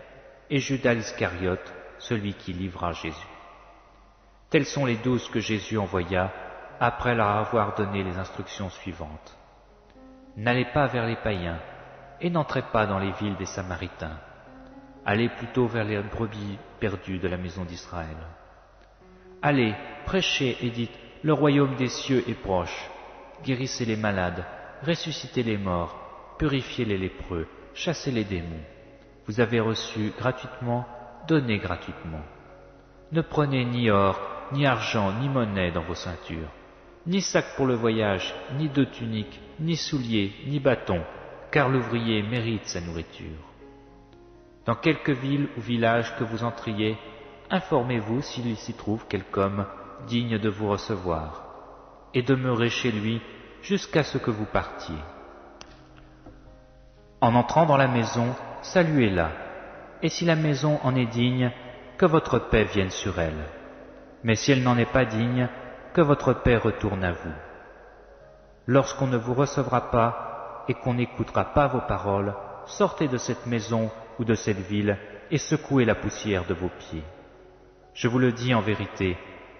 et Judas Iscariote, celui qui livra Jésus. Tels sont les douze que Jésus envoya après leur avoir donné les instructions suivantes. N'allez pas vers les païens et n'entrez pas dans les villes des Samaritains. Allez plutôt vers les brebis perdues de la maison d'Israël. Allez, prêchez et dites, le royaume des cieux est proche. Guérissez les malades, ressuscitez les morts, purifiez les lépreux, chassez les démons. Vous avez reçu gratuitement, donnez gratuitement. Ne prenez ni or, ni argent, ni monnaie dans vos ceintures, ni sac pour le voyage, ni deux tuniques, ni souliers, ni bâton, car l'ouvrier mérite sa nourriture. Dans quelque ville ou village que vous entriez, informez-vous s'il s'y trouve quelque homme digne de vous recevoir, et demeurez chez lui jusqu'à ce que vous partiez. En entrant dans la maison, saluez-la, et si la maison en est digne, que votre paix vienne sur elle. Mais si elle n'en est pas digne, que votre paix retourne à vous. Lorsqu'on ne vous recevra pas et qu'on n'écoutera pas vos paroles, sortez de cette maison ou de cette ville et secouez la poussière de vos pieds. Je vous le dis en vérité,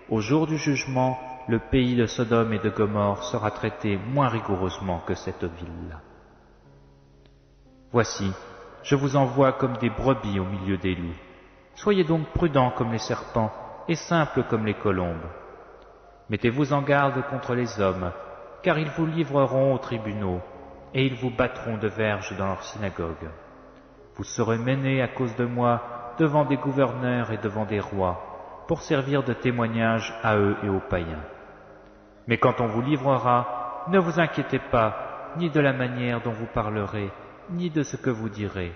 au jour du jugement, le pays de Sodome et de Gomorre sera traité moins rigoureusement que cette ville-là. Voici, je vous envoie comme des brebis au milieu des loups. Soyez donc prudents comme les serpents et simples comme les colombes. Mettez-vous en garde contre les hommes, car ils vous livreront aux tribunaux, et ils vous battront de verges dans leurs synagogues. Vous serez menés à cause de moi devant des gouverneurs et devant des rois, pour servir de témoignage à eux et aux païens. Mais quand on vous livrera, ne vous inquiétez pas, ni de la manière dont vous parlerez, ni de ce que vous direz.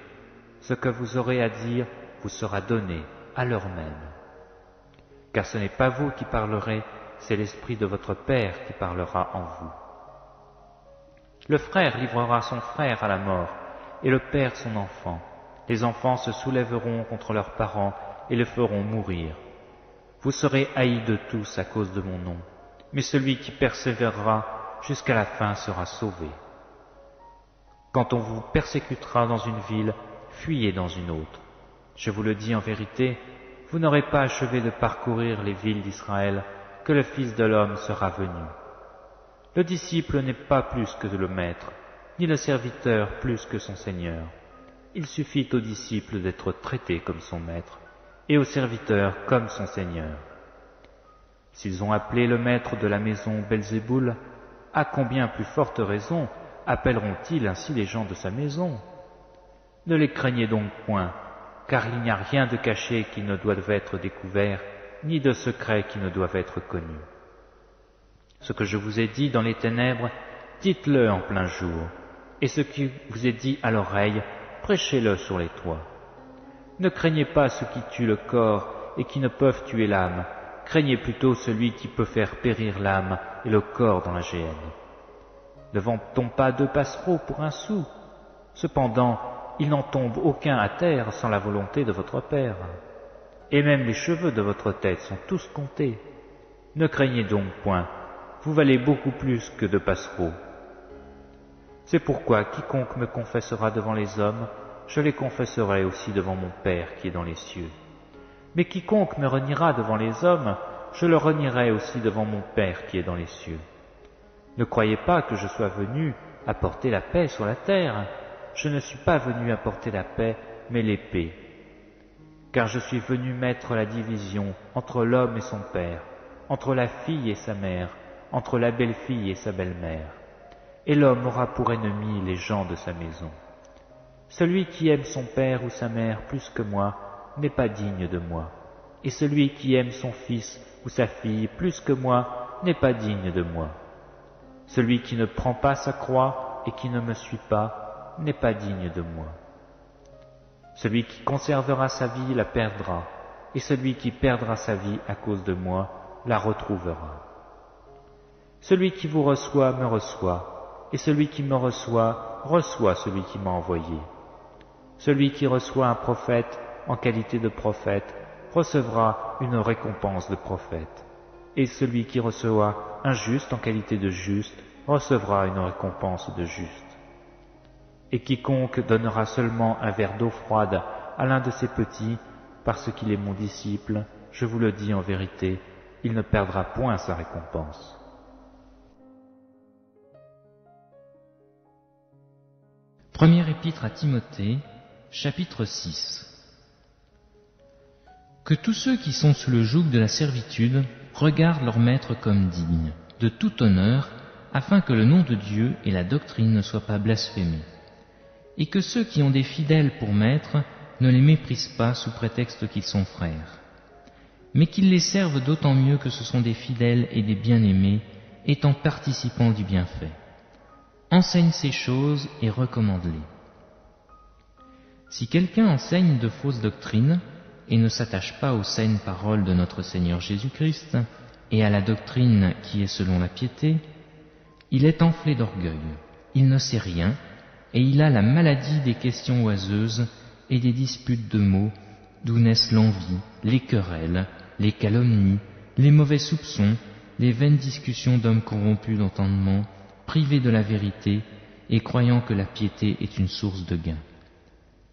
Ce que vous aurez à dire vous sera donné à l'heure même. Car ce n'est pas vous qui parlerez, c'est l'Esprit de votre Père qui parlera en vous. Le frère livrera son frère à la mort, et le Père son enfant. Les enfants se soulèveront contre leurs parents et le feront mourir. Vous serez haïs de tous à cause de mon nom, mais celui qui persévérera jusqu'à la fin sera sauvé. Quand on vous persécutera dans une ville, fuyez dans une autre. Je vous le dis en vérité, vous n'aurez pas achevé de parcourir les villes d'Israël que le Fils de l'homme sera venu. Le disciple n'est pas plus que le maître, ni le serviteur plus que son Seigneur. Il suffit au disciple d'être traité comme son maître, et au serviteur comme son Seigneur. S'ils ont appelé le maître de la maison Belzéboul, à combien plus forte raison appelleront-ils ainsi les gens de sa maison? Ne les craignez donc point, car il n'y a rien de caché qui ne doive être découvert, ni de secret qui ne doive être connu. Ce que je vous ai dit dans les ténèbres, dites-le en plein jour, et ce qui vous est dit à l'oreille, prêchez-le sur les toits. Ne craignez pas ceux qui tuent le corps et qui ne peuvent tuer l'âme, craignez plutôt celui qui peut faire périr l'âme et le corps dans la géhenne. Ne vend-on pas deux passereaux pour un sou Cependant, il n'en tombe aucun à terre sans la volonté de votre Père. Et même les cheveux de votre tête sont tous comptés. Ne craignez donc point, vous valez beaucoup plus que deux passereaux. C'est pourquoi quiconque me confessera devant les hommes, je les confesserai aussi devant mon Père qui est dans les cieux. Mais quiconque me reniera devant les hommes, je le renierai aussi devant mon Père qui est dans les cieux. Ne croyez pas que je sois venu apporter la paix sur la terre. Je ne suis pas venu apporter la paix, mais l'épée. Car je suis venu mettre la division entre l'homme et son père, entre la fille et sa mère, entre la belle-fille et sa belle-mère. Et l'homme aura pour ennemi les gens de sa maison. Celui qui aime son père ou sa mère plus que moi n'est pas digne de moi. Et celui qui aime son fils ou sa fille plus que moi n'est pas digne de moi. Celui qui ne prend pas sa croix et qui ne me suit pas n'est pas digne de moi. Celui qui conservera sa vie la perdra, et celui qui perdra sa vie à cause de moi la retrouvera. Celui qui vous reçoit me reçoit, et celui qui me reçoit reçoit celui qui m'a envoyé. Celui qui reçoit un prophète en qualité de prophète recevra une récompense de prophète, et celui qui reçoit un juste en qualité de juste recevra une récompense de juste. Et quiconque donnera seulement un verre d'eau froide à l'un de ses petits, parce qu'il est mon disciple, je vous le dis en vérité, il ne perdra point sa récompense. Première épître à Timothée, chapitre 6 Que tous ceux qui sont sous le joug de la servitude regardent leur maître comme digne, de tout honneur, afin que le nom de Dieu et la doctrine ne soient pas blasphémés. Et que ceux qui ont des fidèles pour maître ne les méprisent pas sous prétexte qu'ils sont frères, mais qu'ils les servent d'autant mieux que ce sont des fidèles et des bien-aimés, étant participants du bienfait. Enseigne ces choses et recommande-les. Si quelqu'un enseigne de fausses doctrines et ne s'attache pas aux saines paroles de notre Seigneur Jésus-Christ et à la doctrine qui est selon la piété, il est enflé d'orgueil, il ne sait rien, et il a la maladie des questions oiseuses et des disputes de mots, d'où naissent l'envie, les querelles, les calomnies, les mauvais soupçons, les vaines discussions d'hommes corrompus d'entendement, privés de la vérité et croyant que la piété est une source de gain.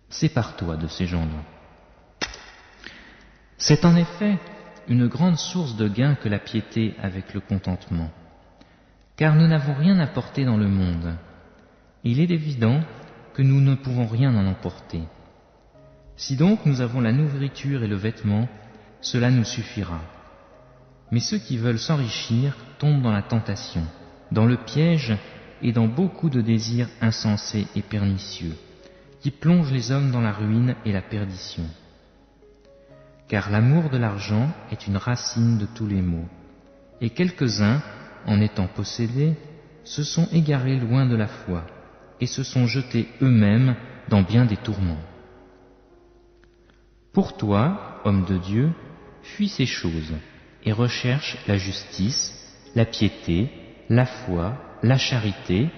Sépare-toi de ces gens-là. C'est en effet une grande source de gain que la piété avec le contentement, car nous n'avons rien apporté dans le monde. Il est évident que nous ne pouvons rien en emporter. Si donc nous avons la nourriture et le vêtement, cela nous suffira. Mais ceux qui veulent s'enrichir tombent dans la tentation, dans le piège et dans beaucoup de désirs insensés et pernicieux qui plonge les hommes dans la ruine et la perdition. Car l'amour de l'argent est une racine de tous les maux, et quelques-uns, en étant possédés, se sont égarés loin de la foi, et se sont jetés eux-mêmes dans bien des tourments. Pour toi, homme de Dieu, fuis ces choses, et recherche la justice, la piété, la foi, la charité,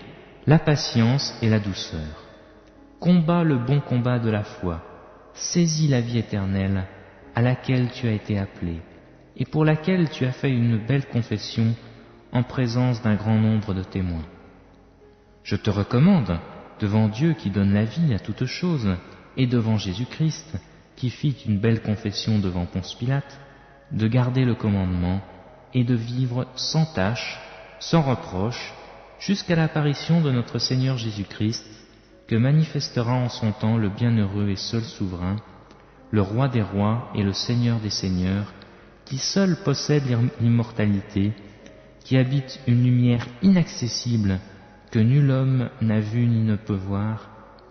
la patience et la douceur. Combat le bon combat de la foi, saisis la vie éternelle à laquelle tu as été appelé et pour laquelle tu as fait une belle confession en présence d'un grand nombre de témoins. Je te recommande, devant Dieu qui donne la vie à toutes choses, et devant Jésus-Christ, qui fit une belle confession devant Ponce Pilate, de garder le commandement et de vivre sans tâche, sans reproche, jusqu'à l'apparition de notre Seigneur Jésus-Christ, que manifestera en son temps le bienheureux et seul souverain, le roi des rois et le seigneur des seigneurs, qui seul possède l'immortalité, qui habite une lumière inaccessible que nul homme n'a vue ni ne peut voir,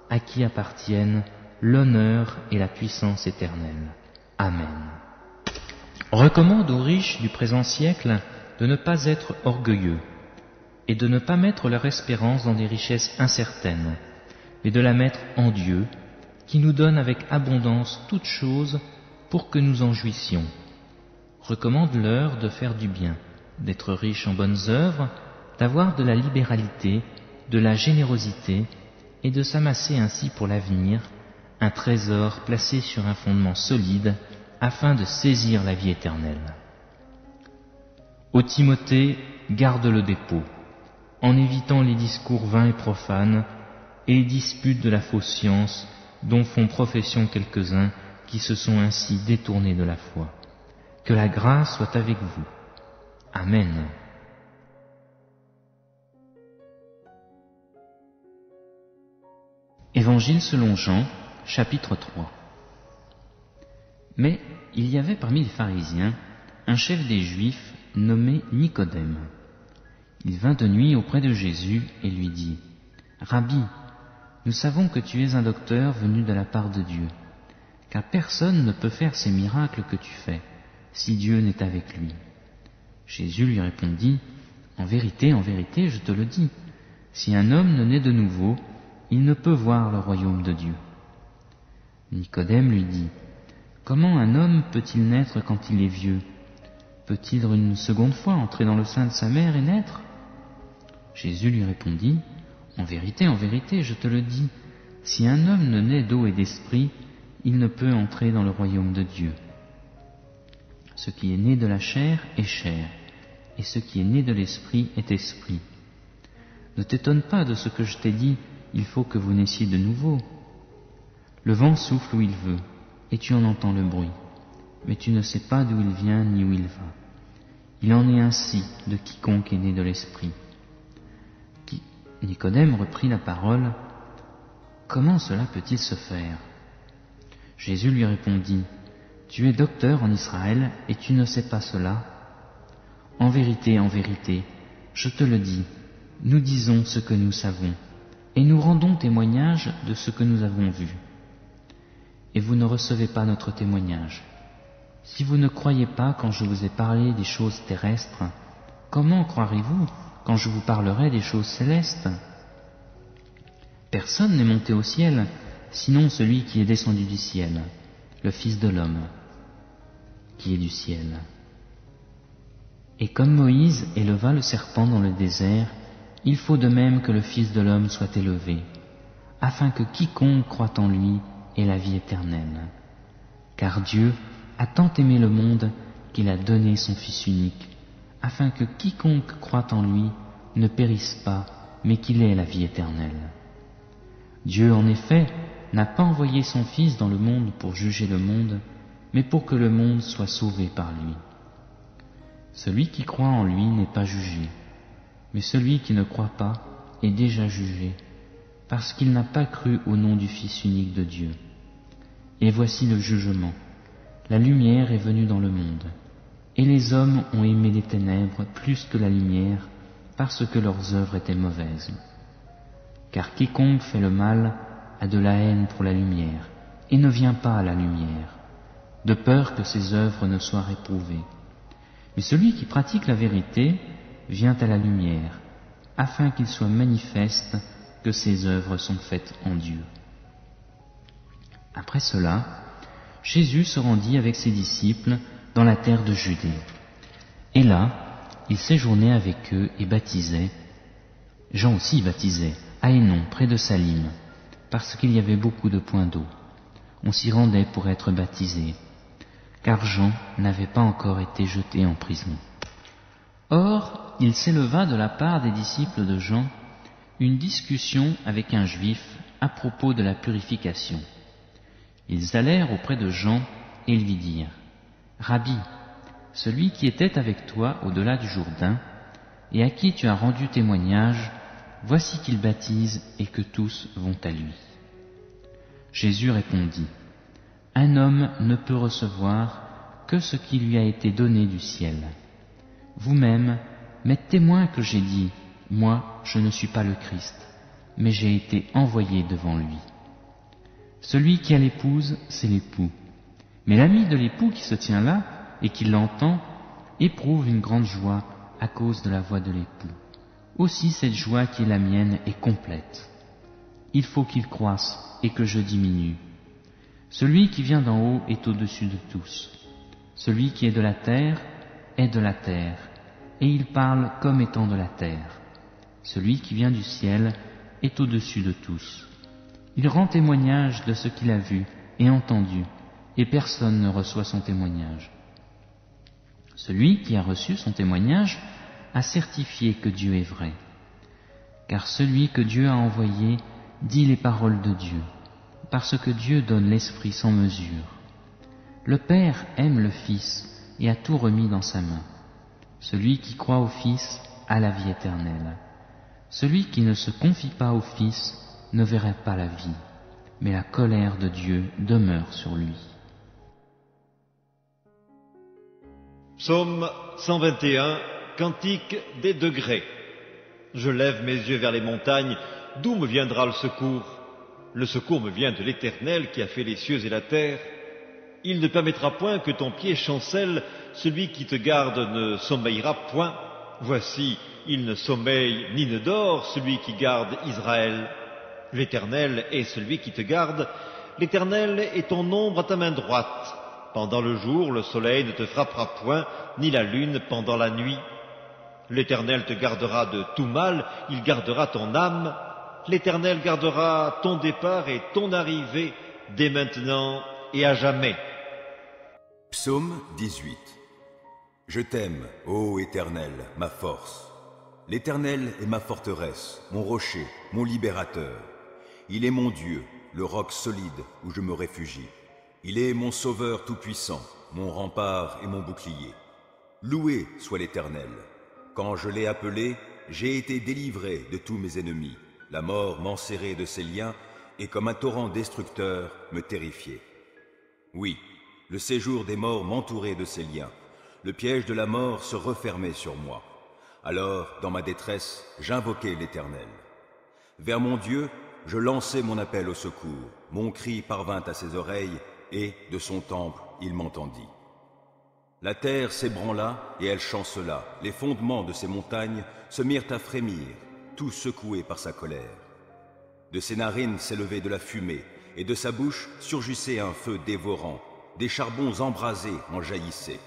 à qui appartiennent l'honneur et la puissance éternelle. Amen. Recommande aux riches du présent siècle de ne pas être orgueilleux et de ne pas mettre leur espérance dans des richesses incertaines, mais de la mettre en Dieu, qui nous donne avec abondance toutes choses pour que nous en jouissions. Recommande-leur de faire du bien, d'être riches en bonnes œuvres, d'avoir de la libéralité, de la générosité, et de s'amasser ainsi pour l'avenir un trésor placé sur un fondement solide afin de saisir la vie éternelle. Ô Timothée, garde le dépôt, en évitant les discours vains et profanes et les disputes de la fausse science dont font profession quelques-uns qui se sont ainsi détournés de la foi. Que la grâce soit avec vous. Amen. Évangile selon Jean, chapitre 3 Mais il y avait parmi les pharisiens un chef des Juifs nommé Nicodème. Il vint de nuit auprès de Jésus et lui dit, Rabbi, nous savons que tu es un docteur venu de la part de Dieu, car personne ne peut faire ces miracles que tu fais, si Dieu n'est avec lui. Jésus lui répondit, En vérité, en vérité, je te le dis, si un homme ne naît de nouveau, il ne peut voir le royaume de Dieu. Nicodème lui dit, Comment un homme peut-il naître quand il est vieux? Peut-il une seconde fois entrer dans le sein de sa mère et naître? Jésus lui répondit, En vérité, en vérité, je te le dis, si un homme ne naît d'eau et d'esprit, il ne peut entrer dans le royaume de Dieu. Ce qui est né de la chair est chair, et ce qui est né de l'esprit est esprit. Ne t'étonne pas de ce que je t'ai dit, il faut que vous naissiez de nouveau. Le vent souffle où il veut, et tu en entends le bruit, mais tu ne sais pas d'où il vient ni où il va. Il en est ainsi de quiconque est né de l'Esprit. Nicodème reprit la parole. Comment cela peut-il se faire? Jésus lui répondit, Tu es docteur en Israël et tu ne sais pas cela? En vérité, en vérité, je te le dis, nous disons ce que nous savons et nous rendons témoignage de ce que nous avons vu. Et vous ne recevez pas notre témoignage. Si vous ne croyez pas quand je vous ai parlé des choses terrestres, comment croirez-vous? Quand je vous parlerai des choses célestes Personne n'est monté au ciel, sinon celui qui est descendu du ciel, le Fils de l'homme, qui est du ciel. Et comme Moïse éleva le serpent dans le désert, il faut de même que le Fils de l'homme soit élevé, afin que quiconque croit en lui ait la vie éternelle. Car Dieu a tant aimé le monde qu'il a donné son Fils unique, afin que quiconque croit en lui ne périsse pas, mais qu'il ait la vie éternelle. Dieu, en effet, n'a pas envoyé son Fils dans le monde pour juger le monde, mais pour que le monde soit sauvé par lui. Celui qui croit en lui n'est pas jugé, mais celui qui ne croit pas est déjà jugé, parce qu'il n'a pas cru au nom du Fils unique de Dieu. Et voici le jugement. La lumière est venue dans le monde, et les hommes ont aimé les ténèbres plus que la lumière, parce que leurs œuvres étaient mauvaises. Car quiconque fait le mal a de la haine pour la lumière, et ne vient pas à la lumière, de peur que ses œuvres ne soient réprouvées. Mais celui qui pratique la vérité vient à la lumière, afin qu'il soit manifeste que ses œuvres sont faites en Dieu. Après cela, Jésus se rendit avec ses disciples dans la terre de Judée. Et là, il séjournait avec eux et baptisait. Jean aussi baptisait, à Hénon, près de Salim, parce qu'il y avait beaucoup de points d'eau. On s'y rendait pour être baptisé, car Jean n'avait pas encore été jeté en prison. Or, il s'éleva de la part des disciples de Jean une discussion avec un juif à propos de la purification. Ils allèrent auprès de Jean et lui dirent, Rabbi, celui qui était avec toi au-delà du Jourdain, et à qui tu as rendu témoignage, voici qu'il baptise et que tous vont à lui. Jésus répondit, Un homme ne peut recevoir que ce qui lui a été donné du ciel. Vous-même m'êtes témoin que j'ai dit, moi je ne suis pas le Christ, mais j'ai été envoyé devant lui. Celui qui a l'épouse, c'est l'époux. Mais l'ami de l'époux qui se tient là et qui l'entend éprouve une grande joie à cause de la voix de l'époux. Aussi cette joie qui est la mienne est complète. Il faut qu'il croisse et que je diminue. Celui qui vient d'en haut est au-dessus de tous. Celui qui est de la terre est de la terre, et il parle comme étant de la terre. Celui qui vient du ciel est au-dessus de tous. Il rend témoignage de ce qu'il a vu et entendu, et personne ne reçoit son témoignage. Celui qui a reçu son témoignage a certifié que Dieu est vrai, car celui que Dieu a envoyé dit les paroles de Dieu, parce que Dieu donne l'Esprit sans mesure. Le Père aime le Fils et a tout remis dans sa main. Celui qui croit au Fils a la vie éternelle. Celui qui ne se confie pas au Fils ne verrait pas la vie, mais la colère de Dieu demeure sur lui. Psaume 121, Cantique des degrés. Je lève mes yeux vers les montagnes, d'où me viendra le secours? Le secours me vient de l'Éternel qui a fait les cieux et la terre. Il ne permettra point que ton pied chancelle, celui qui te garde ne sommeillera point. Voici, il ne sommeille ni ne dort, celui qui garde Israël. L'Éternel est celui qui te garde, l'Éternel est ton ombre à ta main droite. Pendant le jour, le soleil ne te frappera point, ni la lune pendant la nuit. L'Éternel te gardera de tout mal, il gardera ton âme. L'Éternel gardera ton départ et ton arrivée dès maintenant et à jamais. Psaume 18 Je t'aime, ô Éternel, ma force. L'Éternel est ma forteresse, mon rocher, mon libérateur. Il est mon Dieu, le roc solide où je me réfugie. Il est mon sauveur tout-puissant, mon rempart et mon bouclier. Loué soit l'Éternel. Quand je l'ai appelé, j'ai été délivré de tous mes ennemis. La mort m'enserrait de ses liens et comme un torrent destructeur me terrifiait. Oui, le séjour des morts m'entourait de ses liens. Le piège de la mort se refermait sur moi. Alors, dans ma détresse, j'invoquai l'Éternel. Vers mon Dieu, je lançai mon appel au secours. Mon cri parvint à ses oreilles, et, de son temple, il m'entendit. La terre s'ébranla et elle chancela. Les fondements de ses montagnes se mirent à frémir, tout secoués par sa colère. De ses narines s'élevait de la fumée, et de sa bouche surgissait un feu dévorant des charbons embrasés en jaillissaient.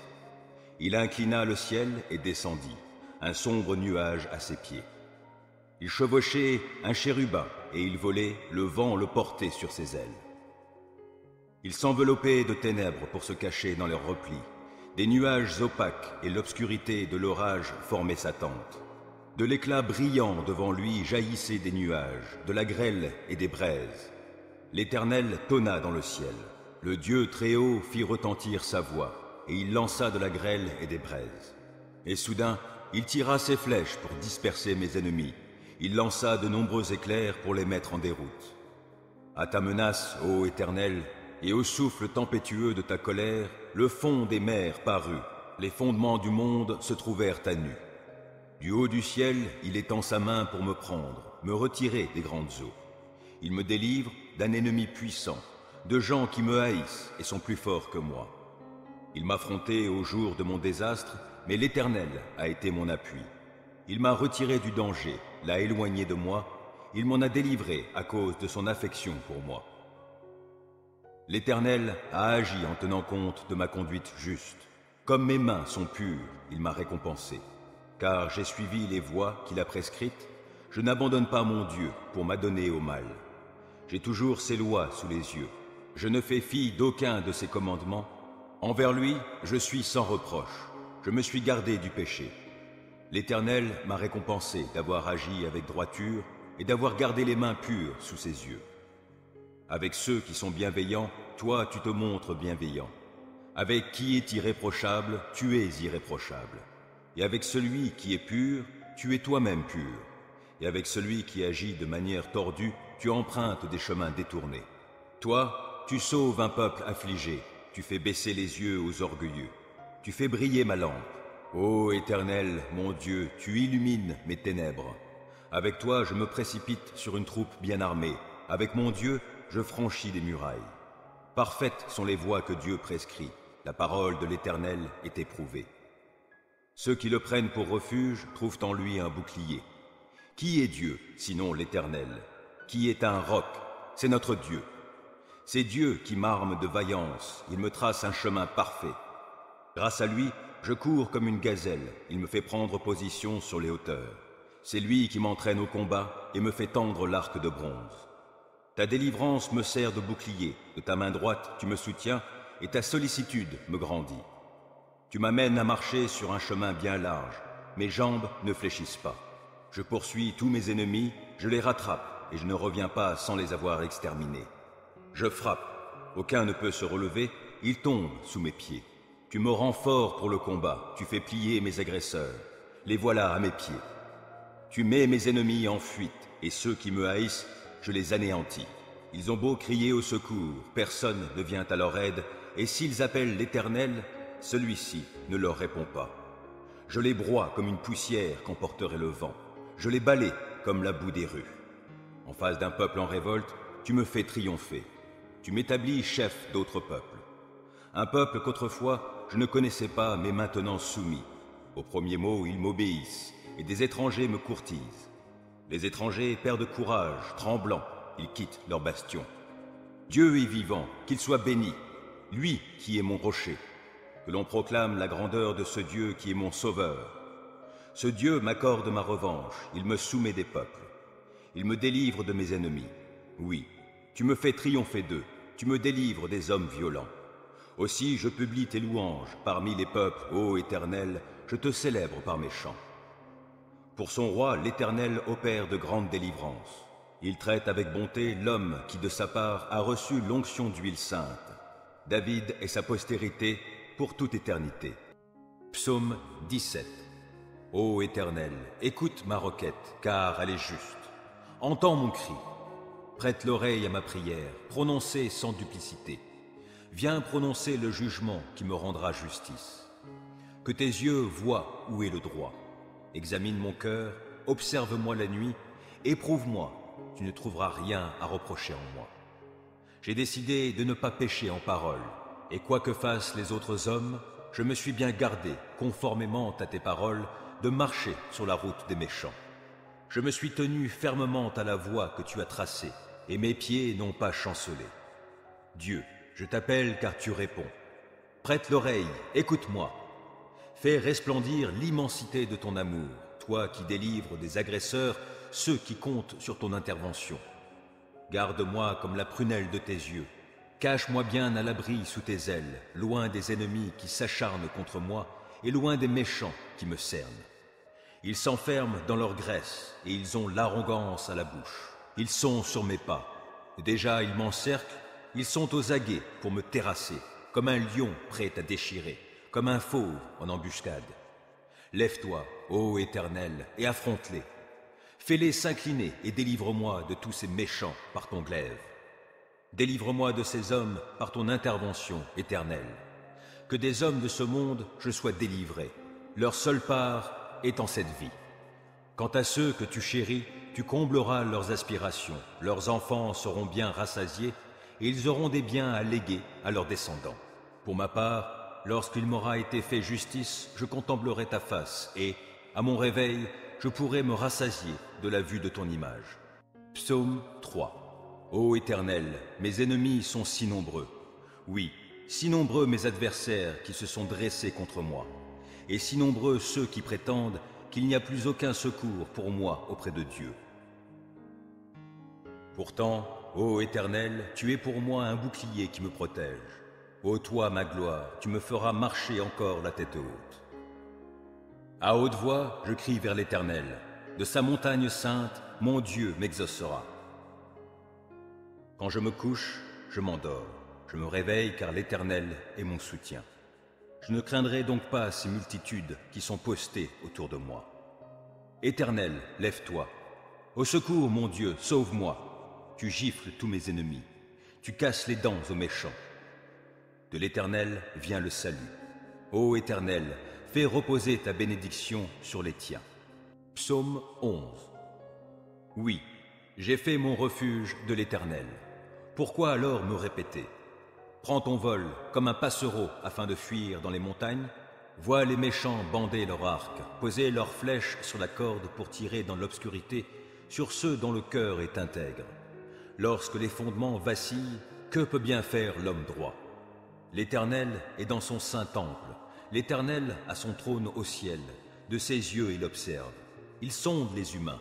Il inclina le ciel et descendit, un sombre nuage à ses pieds. Il chevauchait un chérubin et il volait, le vent le portait sur ses ailes. Il s'enveloppait de ténèbres pour se cacher dans leurs replis. Des nuages opaques et l'obscurité de l'orage formaient sa tente. De l'éclat brillant devant lui jaillissaient des nuages, de la grêle et des braises. L'Éternel tonna dans le ciel. Le Dieu très haut fit retentir sa voix, et il lança de la grêle et des braises. Et soudain, il tira ses flèches pour disperser mes ennemis. Il lança de nombreux éclairs pour les mettre en déroute. À ta menace, ô Éternel, et au souffle tempétueux de ta colère, le fond des mers parut, les fondements du monde se trouvèrent à nu. Du haut du ciel, il étend sa main pour me prendre, me retirer des grandes eaux. Il me délivre d'un ennemi puissant, de gens qui me haïssent et sont plus forts que moi. Il m'affrontait au jour de mon désastre, mais l'Éternel a été mon appui. Il m'a retiré du danger, l'a éloigné de moi, il m'en a délivré à cause de son affection pour moi. L'Éternel a agi en tenant compte de ma conduite juste. Comme mes mains sont pures, il m'a récompensé. Car j'ai suivi les voies qu'il a prescrites, je n'abandonne pas mon Dieu pour m'adonner au mal. J'ai toujours ses lois sous les yeux. Je ne fais fi d'aucun de ses commandements. Envers lui, je suis sans reproche. Je me suis gardé du péché. L'Éternel m'a récompensé d'avoir agi avec droiture et d'avoir gardé les mains pures sous ses yeux. Avec ceux qui sont bienveillants, toi tu te montres bienveillant. Avec qui est irréprochable, tu es irréprochable. Et avec celui qui est pur, tu es toi-même pur. Et avec celui qui agit de manière tordue, tu empruntes des chemins détournés. Toi, tu sauves un peuple affligé, tu fais baisser les yeux aux orgueilleux, tu fais briller ma lampe. Ô Éternel, mon Dieu, tu illumines mes ténèbres. Avec toi, je me précipite sur une troupe bien armée. Avec mon Dieu, je franchis les murailles. Parfaites sont les voies que Dieu prescrit. La parole de l'Éternel est éprouvée. Ceux qui le prennent pour refuge trouvent en lui un bouclier. Qui est Dieu, sinon l'Éternel? Qui est un roc? C'est notre Dieu. C'est Dieu qui m'arme de vaillance, il me trace un chemin parfait. Grâce à lui, je cours comme une gazelle, il me fait prendre position sur les hauteurs. C'est lui qui m'entraîne au combat et me fait tendre l'arc de bronze. Ta délivrance me sert de bouclier, de ta main droite tu me soutiens, et ta sollicitude me grandit. Tu m'amènes à marcher sur un chemin bien large, mes jambes ne fléchissent pas. Je poursuis tous mes ennemis, je les rattrape, et je ne reviens pas sans les avoir exterminés. Je frappe, aucun ne peut se relever, ils tombent sous mes pieds. Tu me rends fort pour le combat, tu fais plier mes agresseurs, les voilà à mes pieds. Tu mets mes ennemis en fuite, et ceux qui me haïssent, je les anéantis. Ils ont beau crier au secours, personne ne vient à leur aide, et s'ils appellent l'Éternel, celui-ci ne leur répond pas. Je les broie comme une poussière qu'emporterait le vent. Je les balais comme la boue des rues. En face d'un peuple en révolte, tu me fais triompher. Tu m'établis chef d'autres peuples. Un peuple qu'autrefois je ne connaissais pas, mais maintenant soumis. Au premier mot, ils m'obéissent et des étrangers me courtisent. Les étrangers perdent courage, tremblants, ils quittent leur bastion. Dieu est vivant, qu'il soit béni, lui qui est mon rocher, que l'on proclame la grandeur de ce Dieu qui est mon sauveur. Ce Dieu m'accorde ma revanche, il me soumet des peuples, il me délivre de mes ennemis. Oui, tu me fais triompher d'eux, tu me délivres des hommes violents. Aussi je publie tes louanges parmi les peuples, ô Éternel, je te célèbre par mes chants. Pour son roi, l'Éternel opère de grandes délivrances. Il traite avec bonté l'homme qui, de sa part, a reçu l'onction d'huile sainte. David et sa postérité pour toute éternité. Psaume 17. Ô Éternel, écoute ma requête, car elle est juste. Entends mon cri. Prête l'oreille à ma prière, prononcée sans duplicité. Viens prononcer le jugement qui me rendra justice. Que tes yeux voient où est le droit Examine mon cœur, observe-moi la nuit, éprouve-moi, tu ne trouveras rien à reprocher en moi. J'ai décidé de ne pas pécher en parole, et quoi que fassent les autres hommes, je me suis bien gardé, conformément à tes paroles, de marcher sur la route des méchants. Je me suis tenu fermement à la voie que tu as tracée, et mes pieds n'ont pas chancelé. Dieu, je t'appelle car tu réponds. Prête l'oreille, écoute-moi. Fais resplendir l'immensité de ton amour, toi qui délivres des agresseurs ceux qui comptent sur ton intervention. Garde-moi comme la prunelle de tes yeux. Cache-moi bien à l'abri sous tes ailes, loin des ennemis qui s'acharnent contre moi et loin des méchants qui me cernent. Ils s'enferment dans leur graisse et ils ont l'arrogance à la bouche. Ils sont sur mes pas. Déjà ils m'encerclent, ils sont aux aguets pour me terrasser, comme un lion prêt à déchirer comme un fauve en embuscade. Lève-toi, ô Éternel, et affronte-les. Fais-les s'incliner et délivre-moi de tous ces méchants par ton glaive. Délivre-moi de ces hommes par ton intervention éternelle. Que des hommes de ce monde je sois délivré. Leur seule part est en cette vie. Quant à ceux que tu chéris, tu combleras leurs aspirations. Leurs enfants seront bien rassasiés et ils auront des biens à léguer à leurs descendants. Pour ma part, Lorsqu'il m'aura été fait justice, je contemplerai ta face, et, à mon réveil, je pourrai me rassasier de la vue de ton image. Psaume 3 Ô Éternel, mes ennemis sont si nombreux. Oui, si nombreux mes adversaires qui se sont dressés contre moi, et si nombreux ceux qui prétendent qu'il n'y a plus aucun secours pour moi auprès de Dieu. Pourtant, ô Éternel, tu es pour moi un bouclier qui me protège. Ô toi, ma gloire, tu me feras marcher encore la tête haute. À haute voix, je crie vers l'Éternel. De sa montagne sainte, mon Dieu m'exaucera. Quand je me couche, je m'endors. Je me réveille car l'Éternel est mon soutien. Je ne craindrai donc pas ces multitudes qui sont postées autour de moi. Éternel, lève-toi. Au secours, mon Dieu, sauve-moi. Tu gifles tous mes ennemis. Tu casses les dents aux méchants. De l'Éternel vient le salut. Ô Éternel, fais reposer ta bénédiction sur les tiens. Psaume 11 Oui, j'ai fait mon refuge de l'Éternel. Pourquoi alors me répéter? Prends ton vol comme un passereau afin de fuir dans les montagnes. Vois les méchants bander leur arc, poser leurs flèches sur la corde pour tirer dans l'obscurité sur ceux dont le cœur est intègre. Lorsque les fondements vacillent, que peut bien faire l'homme droit? L'Éternel est dans son saint temple, l'Éternel a son trône au ciel, de ses yeux il observe, il sonde les humains,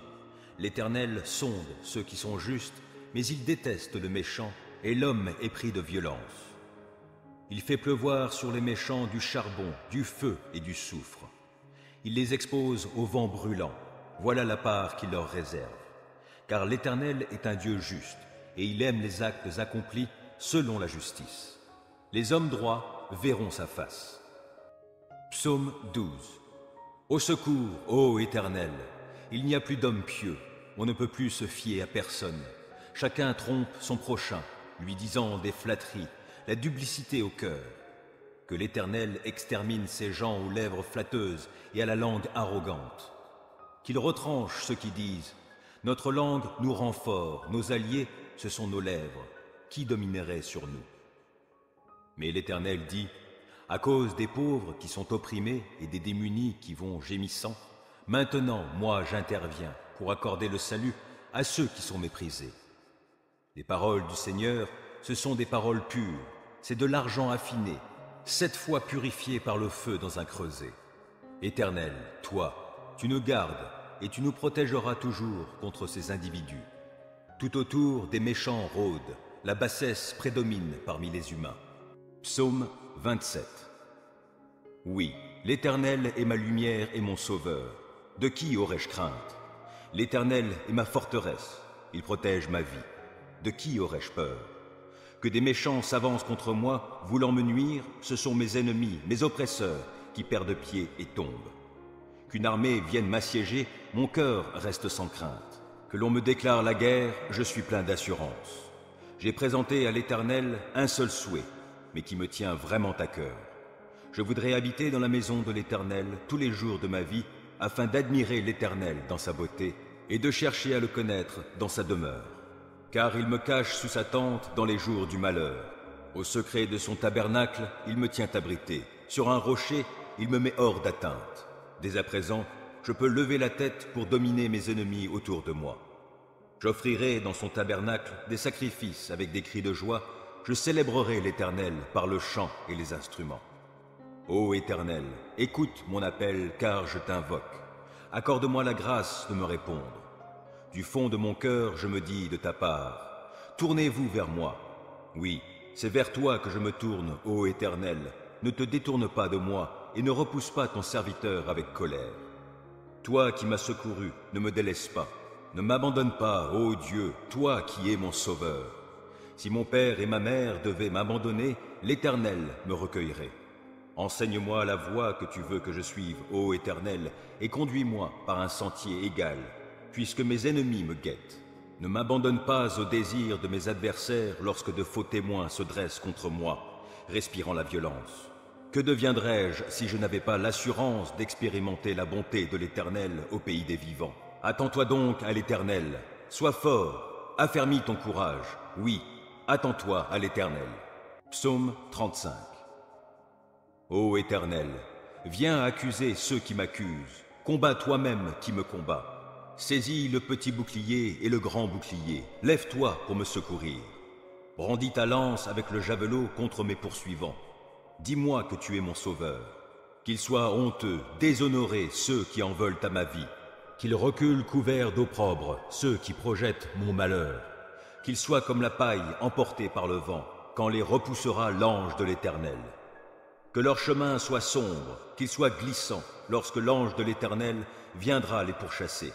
l'Éternel sonde ceux qui sont justes, mais il déteste le méchant, et l'homme est pris de violence. Il fait pleuvoir sur les méchants du charbon, du feu et du soufre. Il les expose au vent brûlant. Voilà la part qu'il leur réserve. Car l'Éternel est un Dieu juste, et il aime les actes accomplis selon la justice. Les hommes droits verront sa face. Psaume 12 Au secours, ô Éternel Il n'y a plus d'hommes pieux, on ne peut plus se fier à personne. Chacun trompe son prochain, lui disant des flatteries, la duplicité au cœur. Que l'Éternel extermine ces gens aux lèvres flatteuses et à la langue arrogante. Qu'il retranche ceux qui disent Notre langue nous rend forts, nos alliés, ce sont nos lèvres. Qui dominerait sur nous? Mais l'Éternel dit À cause des pauvres qui sont opprimés et des démunis qui vont gémissant, maintenant, moi, j'interviens pour accorder le salut à ceux qui sont méprisés. Les paroles du Seigneur ce sont des paroles pures, c'est de l'argent affiné, sept fois purifié par le feu dans un creuset. Éternel, toi, tu nous gardes et tu nous protégeras toujours contre ces individus. Tout autour, des méchants rôdent, la bassesse prédomine parmi les humains. Psaume 27 Oui, l'Éternel est ma lumière et mon sauveur. De qui aurais-je crainte? L'Éternel est ma forteresse, il protège ma vie. De qui aurais-je peur? Que des méchants s'avancent contre moi, voulant me nuire, ce sont mes ennemis, mes oppresseurs, qui perdent pied et tombent. Qu'une armée vienne m'assiéger, mon cœur reste sans crainte. Que l'on me déclare la guerre, je suis plein d'assurance. J'ai présenté à l'Éternel un seul souhait, mais qui me tient vraiment à cœur. Je voudrais habiter dans la maison de l'Éternel tous les jours de ma vie, afin d'admirer l'Éternel dans sa beauté et de chercher à le connaître dans sa demeure car il me cache sous sa tente dans les jours du malheur. Au secret de son tabernacle, il me tient abrité. Sur un rocher, il me met hors d'atteinte. Dès à présent, je peux lever la tête pour dominer mes ennemis autour de moi. J'offrirai dans son tabernacle des sacrifices avec des cris de joie. Je célébrerai l'Éternel par le chant et les instruments. Ô Éternel, écoute mon appel car je t'invoque. Accorde-moi la grâce de me répondre. Du fond de mon cœur, je me dis de ta part, tournez-vous vers moi. Oui, c'est vers toi que je me tourne, ô Éternel. Ne te détourne pas de moi et ne repousse pas ton serviteur avec colère. Toi qui m'as secouru, ne me délaisse pas. Ne m'abandonne pas, ô Dieu, toi qui es mon sauveur. Si mon père et ma mère devaient m'abandonner, l'Éternel me recueillerait. Enseigne-moi la voie que tu veux que je suive, ô Éternel, et conduis-moi par un sentier égal puisque mes ennemis me guettent. Ne m'abandonne pas au désir de mes adversaires lorsque de faux témoins se dressent contre moi, respirant la violence. Que deviendrais-je si je n'avais pas l'assurance d'expérimenter la bonté de l'Éternel au pays des vivants? Attends-toi donc à l'Éternel. Sois fort, affermis ton courage. Oui, attends-toi à l'Éternel. Psaume 35 Ô Éternel, viens accuser ceux qui m'accusent. Combat toi-même qui me combat. Saisis le petit bouclier et le grand bouclier. Lève-toi pour me secourir. Brandis ta lance avec le javelot contre mes poursuivants. Dis-moi que tu es mon sauveur. Qu'ils soient honteux, déshonorés ceux qui en veulent à ma vie. Qu'ils reculent couverts d'opprobre ceux qui projettent mon malheur. Qu'ils soient comme la paille emportée par le vent quand les repoussera l'ange de l'Éternel. Que leur chemin soit sombre, qu'il soit glissant lorsque l'ange de l'Éternel viendra les pourchasser.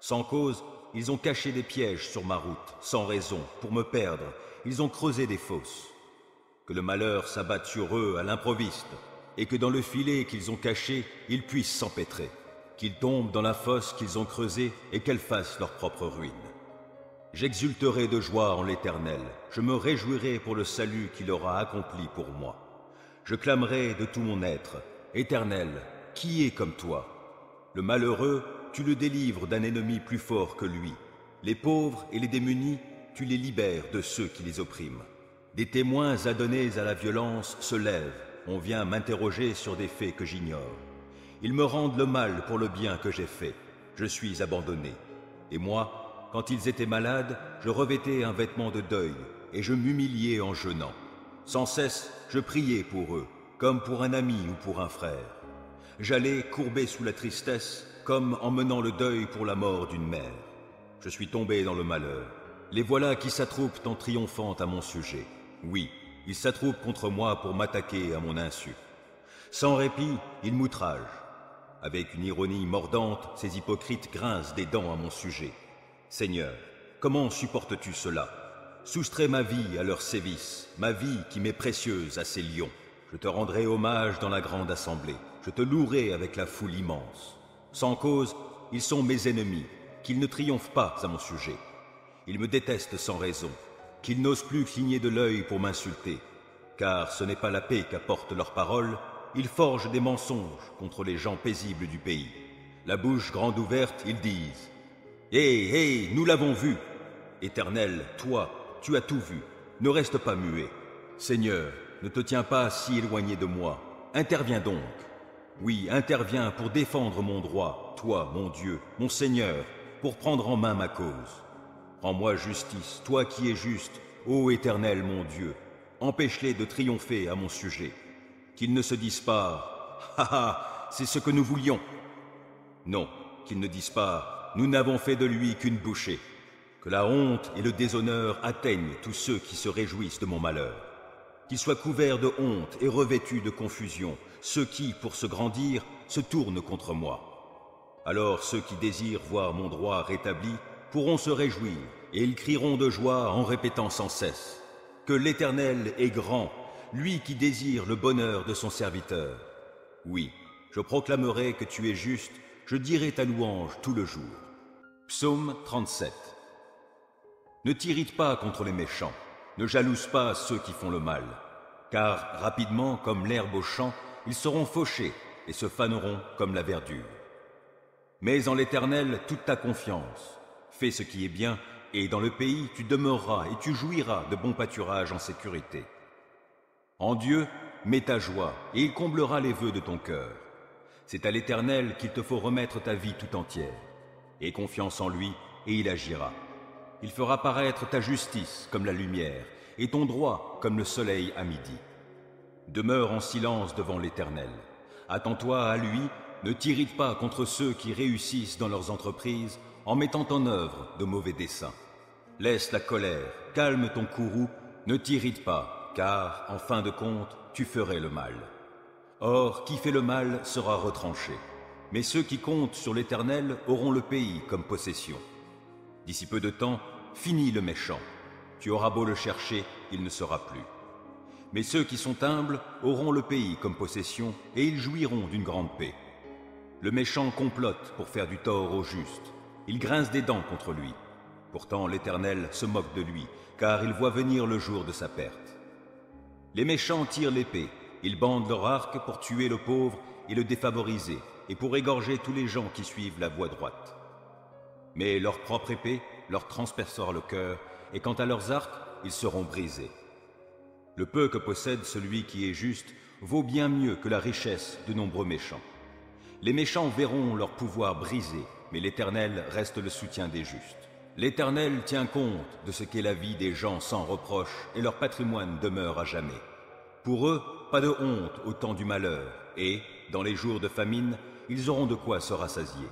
Sans cause, ils ont caché des pièges sur ma route, sans raison, pour me perdre, ils ont creusé des fosses. Que le malheur s'abatte sur eux à l'improviste, et que dans le filet qu'ils ont caché, ils puissent s'empêtrer, qu'ils tombent dans la fosse qu'ils ont creusée et qu'elle fasse leur propre ruine. J'exulterai de joie en l'Éternel, je me réjouirai pour le salut qu'il aura accompli pour moi. Je clamerai de tout mon être, Éternel, qui est comme toi? Le malheureux tu le délivres d'un ennemi plus fort que lui. Les pauvres et les démunis, tu les libères de ceux qui les oppriment. Des témoins adonnés à la violence se lèvent. On vient m'interroger sur des faits que j'ignore. Ils me rendent le mal pour le bien que j'ai fait. Je suis abandonné. Et moi, quand ils étaient malades, je revêtais un vêtement de deuil. et je m'humiliais en jeûnant. Sans cesse, je priais pour eux, comme pour un ami ou pour un frère. J'allais courbé sous la tristesse, comme en menant le deuil pour la mort d'une mère. Je suis tombé dans le malheur. Les voilà qui s'attroupent en triomphant à mon sujet. Oui, ils s'attroupent contre moi pour m'attaquer à mon insu. Sans répit, ils m'outragent. Avec une ironie mordante, ces hypocrites grincent des dents à mon sujet. Seigneur, comment supportes-tu cela? Soustrais ma vie à leurs sévices, ma vie qui m'est précieuse à ces lions. Je te rendrai hommage dans la grande assemblée. Je te louerai avec la foule immense. Sans cause, ils sont mes ennemis, qu'ils ne triomphent pas à mon sujet. Ils me détestent sans raison, qu'ils n'osent plus cligner de l'œil pour m'insulter. Car ce n'est pas la paix qu'apportent leurs paroles, ils forgent des mensonges contre les gens paisibles du pays. La bouche grande ouverte, ils disent Hé, hé, nous l'avons vu Éternel, toi, tu as tout vu, ne reste pas muet. Seigneur, ne te tiens pas si éloigné de moi, interviens donc. Oui, interviens pour défendre mon droit, toi, mon Dieu, mon Seigneur, pour prendre en main ma cause. Rends-moi justice, toi qui es juste, ô Éternel mon Dieu, empêche-les de triompher à mon sujet. Qu'ils ne se disent pas « Ha ha, c'est ce que nous voulions !» Non, qu'ils ne disent pas « Nous n'avons fait de lui qu'une bouchée !» Que la honte et le déshonneur atteignent tous ceux qui se réjouissent de mon malheur. Qu'ils soient couverts de honte et revêtus de confusion, ceux qui, pour se grandir, se tournent contre moi. Alors ceux qui désirent voir mon droit rétabli pourront se réjouir, et ils crieront de joie en répétant sans cesse que l'Éternel est grand, lui qui désire le bonheur de son serviteur. Oui, je proclamerai que tu es juste, je dirai ta louange tout le jour. Psaume 37 ne t'irrite pas contre les méchants, ne jalouse pas ceux qui font le mal, car rapidement, comme l'herbe au champ, ils seront fauchés et se faneront comme la verdure. Mais en l'Éternel toute ta confiance, fais ce qui est bien, et dans le pays tu demeureras et tu jouiras de bons pâturages en sécurité. En Dieu, mets ta joie, et il comblera les vœux de ton cœur. C'est à l'Éternel qu'il te faut remettre ta vie tout entière. Aie confiance en lui, et il agira. Il fera paraître ta justice comme la lumière, et ton droit comme le soleil à midi. Demeure en silence devant l'Éternel. Attends-toi à lui, ne t'irrite pas contre ceux qui réussissent dans leurs entreprises en mettant en œuvre de mauvais desseins. Laisse la colère, calme ton courroux, ne t'irrite pas, car, en fin de compte, tu ferais le mal. Or, qui fait le mal sera retranché, mais ceux qui comptent sur l'Éternel auront le pays comme possession. D'ici peu de temps, finis le méchant. Tu auras beau le chercher, il ne sera plus. Mais ceux qui sont humbles auront le pays comme possession, et ils jouiront d'une grande paix. Le méchant complote pour faire du tort au juste. Il grince des dents contre lui. Pourtant l'Éternel se moque de lui, car il voit venir le jour de sa perte. Les méchants tirent l'épée, ils bandent leur arc pour tuer le pauvre et le défavoriser, et pour égorger tous les gens qui suivent la voie droite mais leur propre épée leur transpercera le cœur, et quant à leurs arcs, ils seront brisés. Le peu que possède celui qui est juste vaut bien mieux que la richesse de nombreux méchants. Les méchants verront leur pouvoir brisé, mais l'Éternel reste le soutien des justes. L'Éternel tient compte de ce qu'est la vie des gens sans reproche, et leur patrimoine demeure à jamais. Pour eux, pas de honte au temps du malheur, et, dans les jours de famine, ils auront de quoi se rassasier.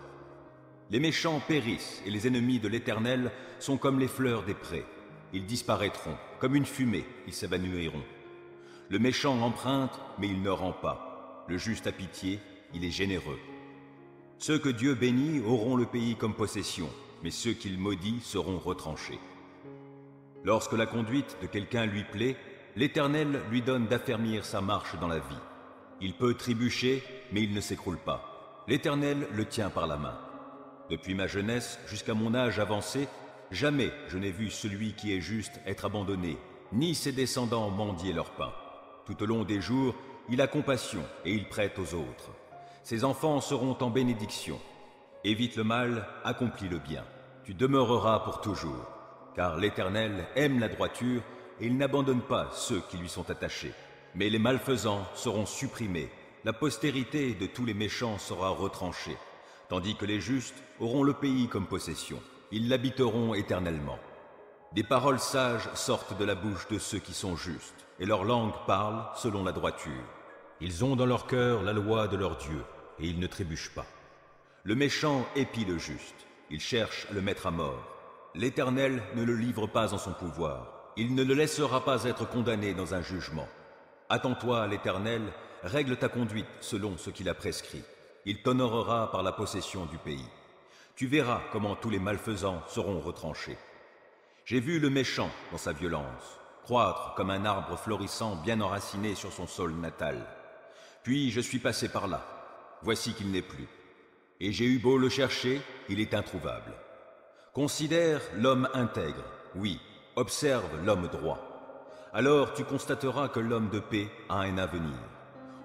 Les méchants périssent et les ennemis de l'Éternel sont comme les fleurs des prés. Ils disparaîtront, comme une fumée, ils s'évanouiront. Le méchant emprunte, mais il ne rend pas. Le juste a pitié, il est généreux. Ceux que Dieu bénit auront le pays comme possession, mais ceux qu'il maudit seront retranchés. Lorsque la conduite de quelqu'un lui plaît, l'Éternel lui donne d'affermir sa marche dans la vie. Il peut trébucher, mais il ne s'écroule pas. L'Éternel le tient par la main. Depuis ma jeunesse jusqu'à mon âge avancé, jamais je n'ai vu celui qui est juste être abandonné, ni ses descendants mendier leur pain. Tout au long des jours, il a compassion et il prête aux autres. Ses enfants seront en bénédiction. Évite le mal, accomplis le bien. Tu demeureras pour toujours, car l'Éternel aime la droiture et il n'abandonne pas ceux qui lui sont attachés. Mais les malfaisants seront supprimés, la postérité de tous les méchants sera retranchée tandis que les justes auront le pays comme possession. Ils l'habiteront éternellement. Des paroles sages sortent de la bouche de ceux qui sont justes, et leur langue parle selon la droiture. Ils ont dans leur cœur la loi de leur Dieu, et ils ne trébuchent pas. Le méchant épie le juste, il cherche à le mettre à mort. L'Éternel ne le livre pas en son pouvoir, il ne le laissera pas être condamné dans un jugement. Attends-toi à l'Éternel, règle ta conduite selon ce qu'il a prescrit. Il t'honorera par la possession du pays. Tu verras comment tous les malfaisants seront retranchés. J'ai vu le méchant dans sa violence, croître comme un arbre florissant bien enraciné sur son sol natal. Puis je suis passé par là. Voici qu'il n'est plus. Et j'ai eu beau le chercher, il est introuvable. Considère l'homme intègre, oui, observe l'homme droit. Alors tu constateras que l'homme de paix a un avenir.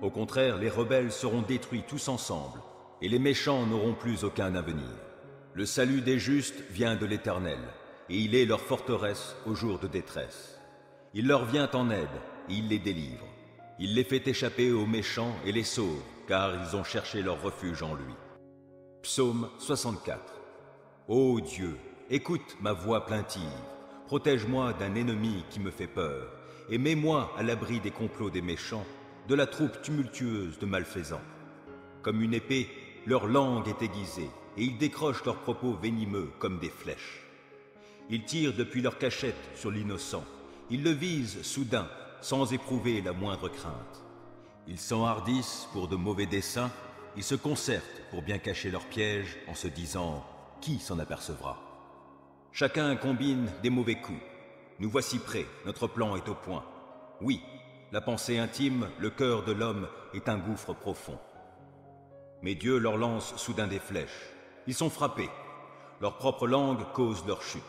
Au contraire, les rebelles seront détruits tous ensemble, et les méchants n'auront plus aucun avenir. Le salut des justes vient de l'Éternel, et il est leur forteresse au jour de détresse. Il leur vient en aide, et il les délivre. Il les fait échapper aux méchants et les sauve, car ils ont cherché leur refuge en lui. Psaume 64 Ô Dieu, écoute ma voix plaintive, protège-moi d'un ennemi qui me fait peur, et mets-moi à l'abri des complots des méchants, de la troupe tumultueuse de malfaisants. Comme une épée, leur langue est aiguisée, et ils décrochent leurs propos venimeux comme des flèches. Ils tirent depuis leur cachette sur l'innocent. Ils le visent soudain, sans éprouver la moindre crainte. Ils s'enhardissent pour de mauvais desseins. Ils se concertent pour bien cacher leurs pièges en se disant Qui s'en apercevra? Chacun combine des mauvais coups. Nous voici prêts, notre plan est au point. Oui, la pensée intime, le cœur de l'homme est un gouffre profond. Mais Dieu leur lance soudain des flèches. Ils sont frappés. Leur propre langue cause leur chute.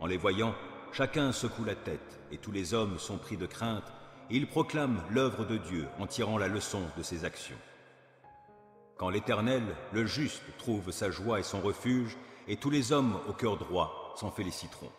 En les voyant, chacun secoue la tête, et tous les hommes sont pris de crainte, et ils proclament l'œuvre de Dieu en tirant la leçon de ses actions. Quand l'Éternel, le juste, trouve sa joie et son refuge, et tous les hommes au cœur droit s'en féliciteront.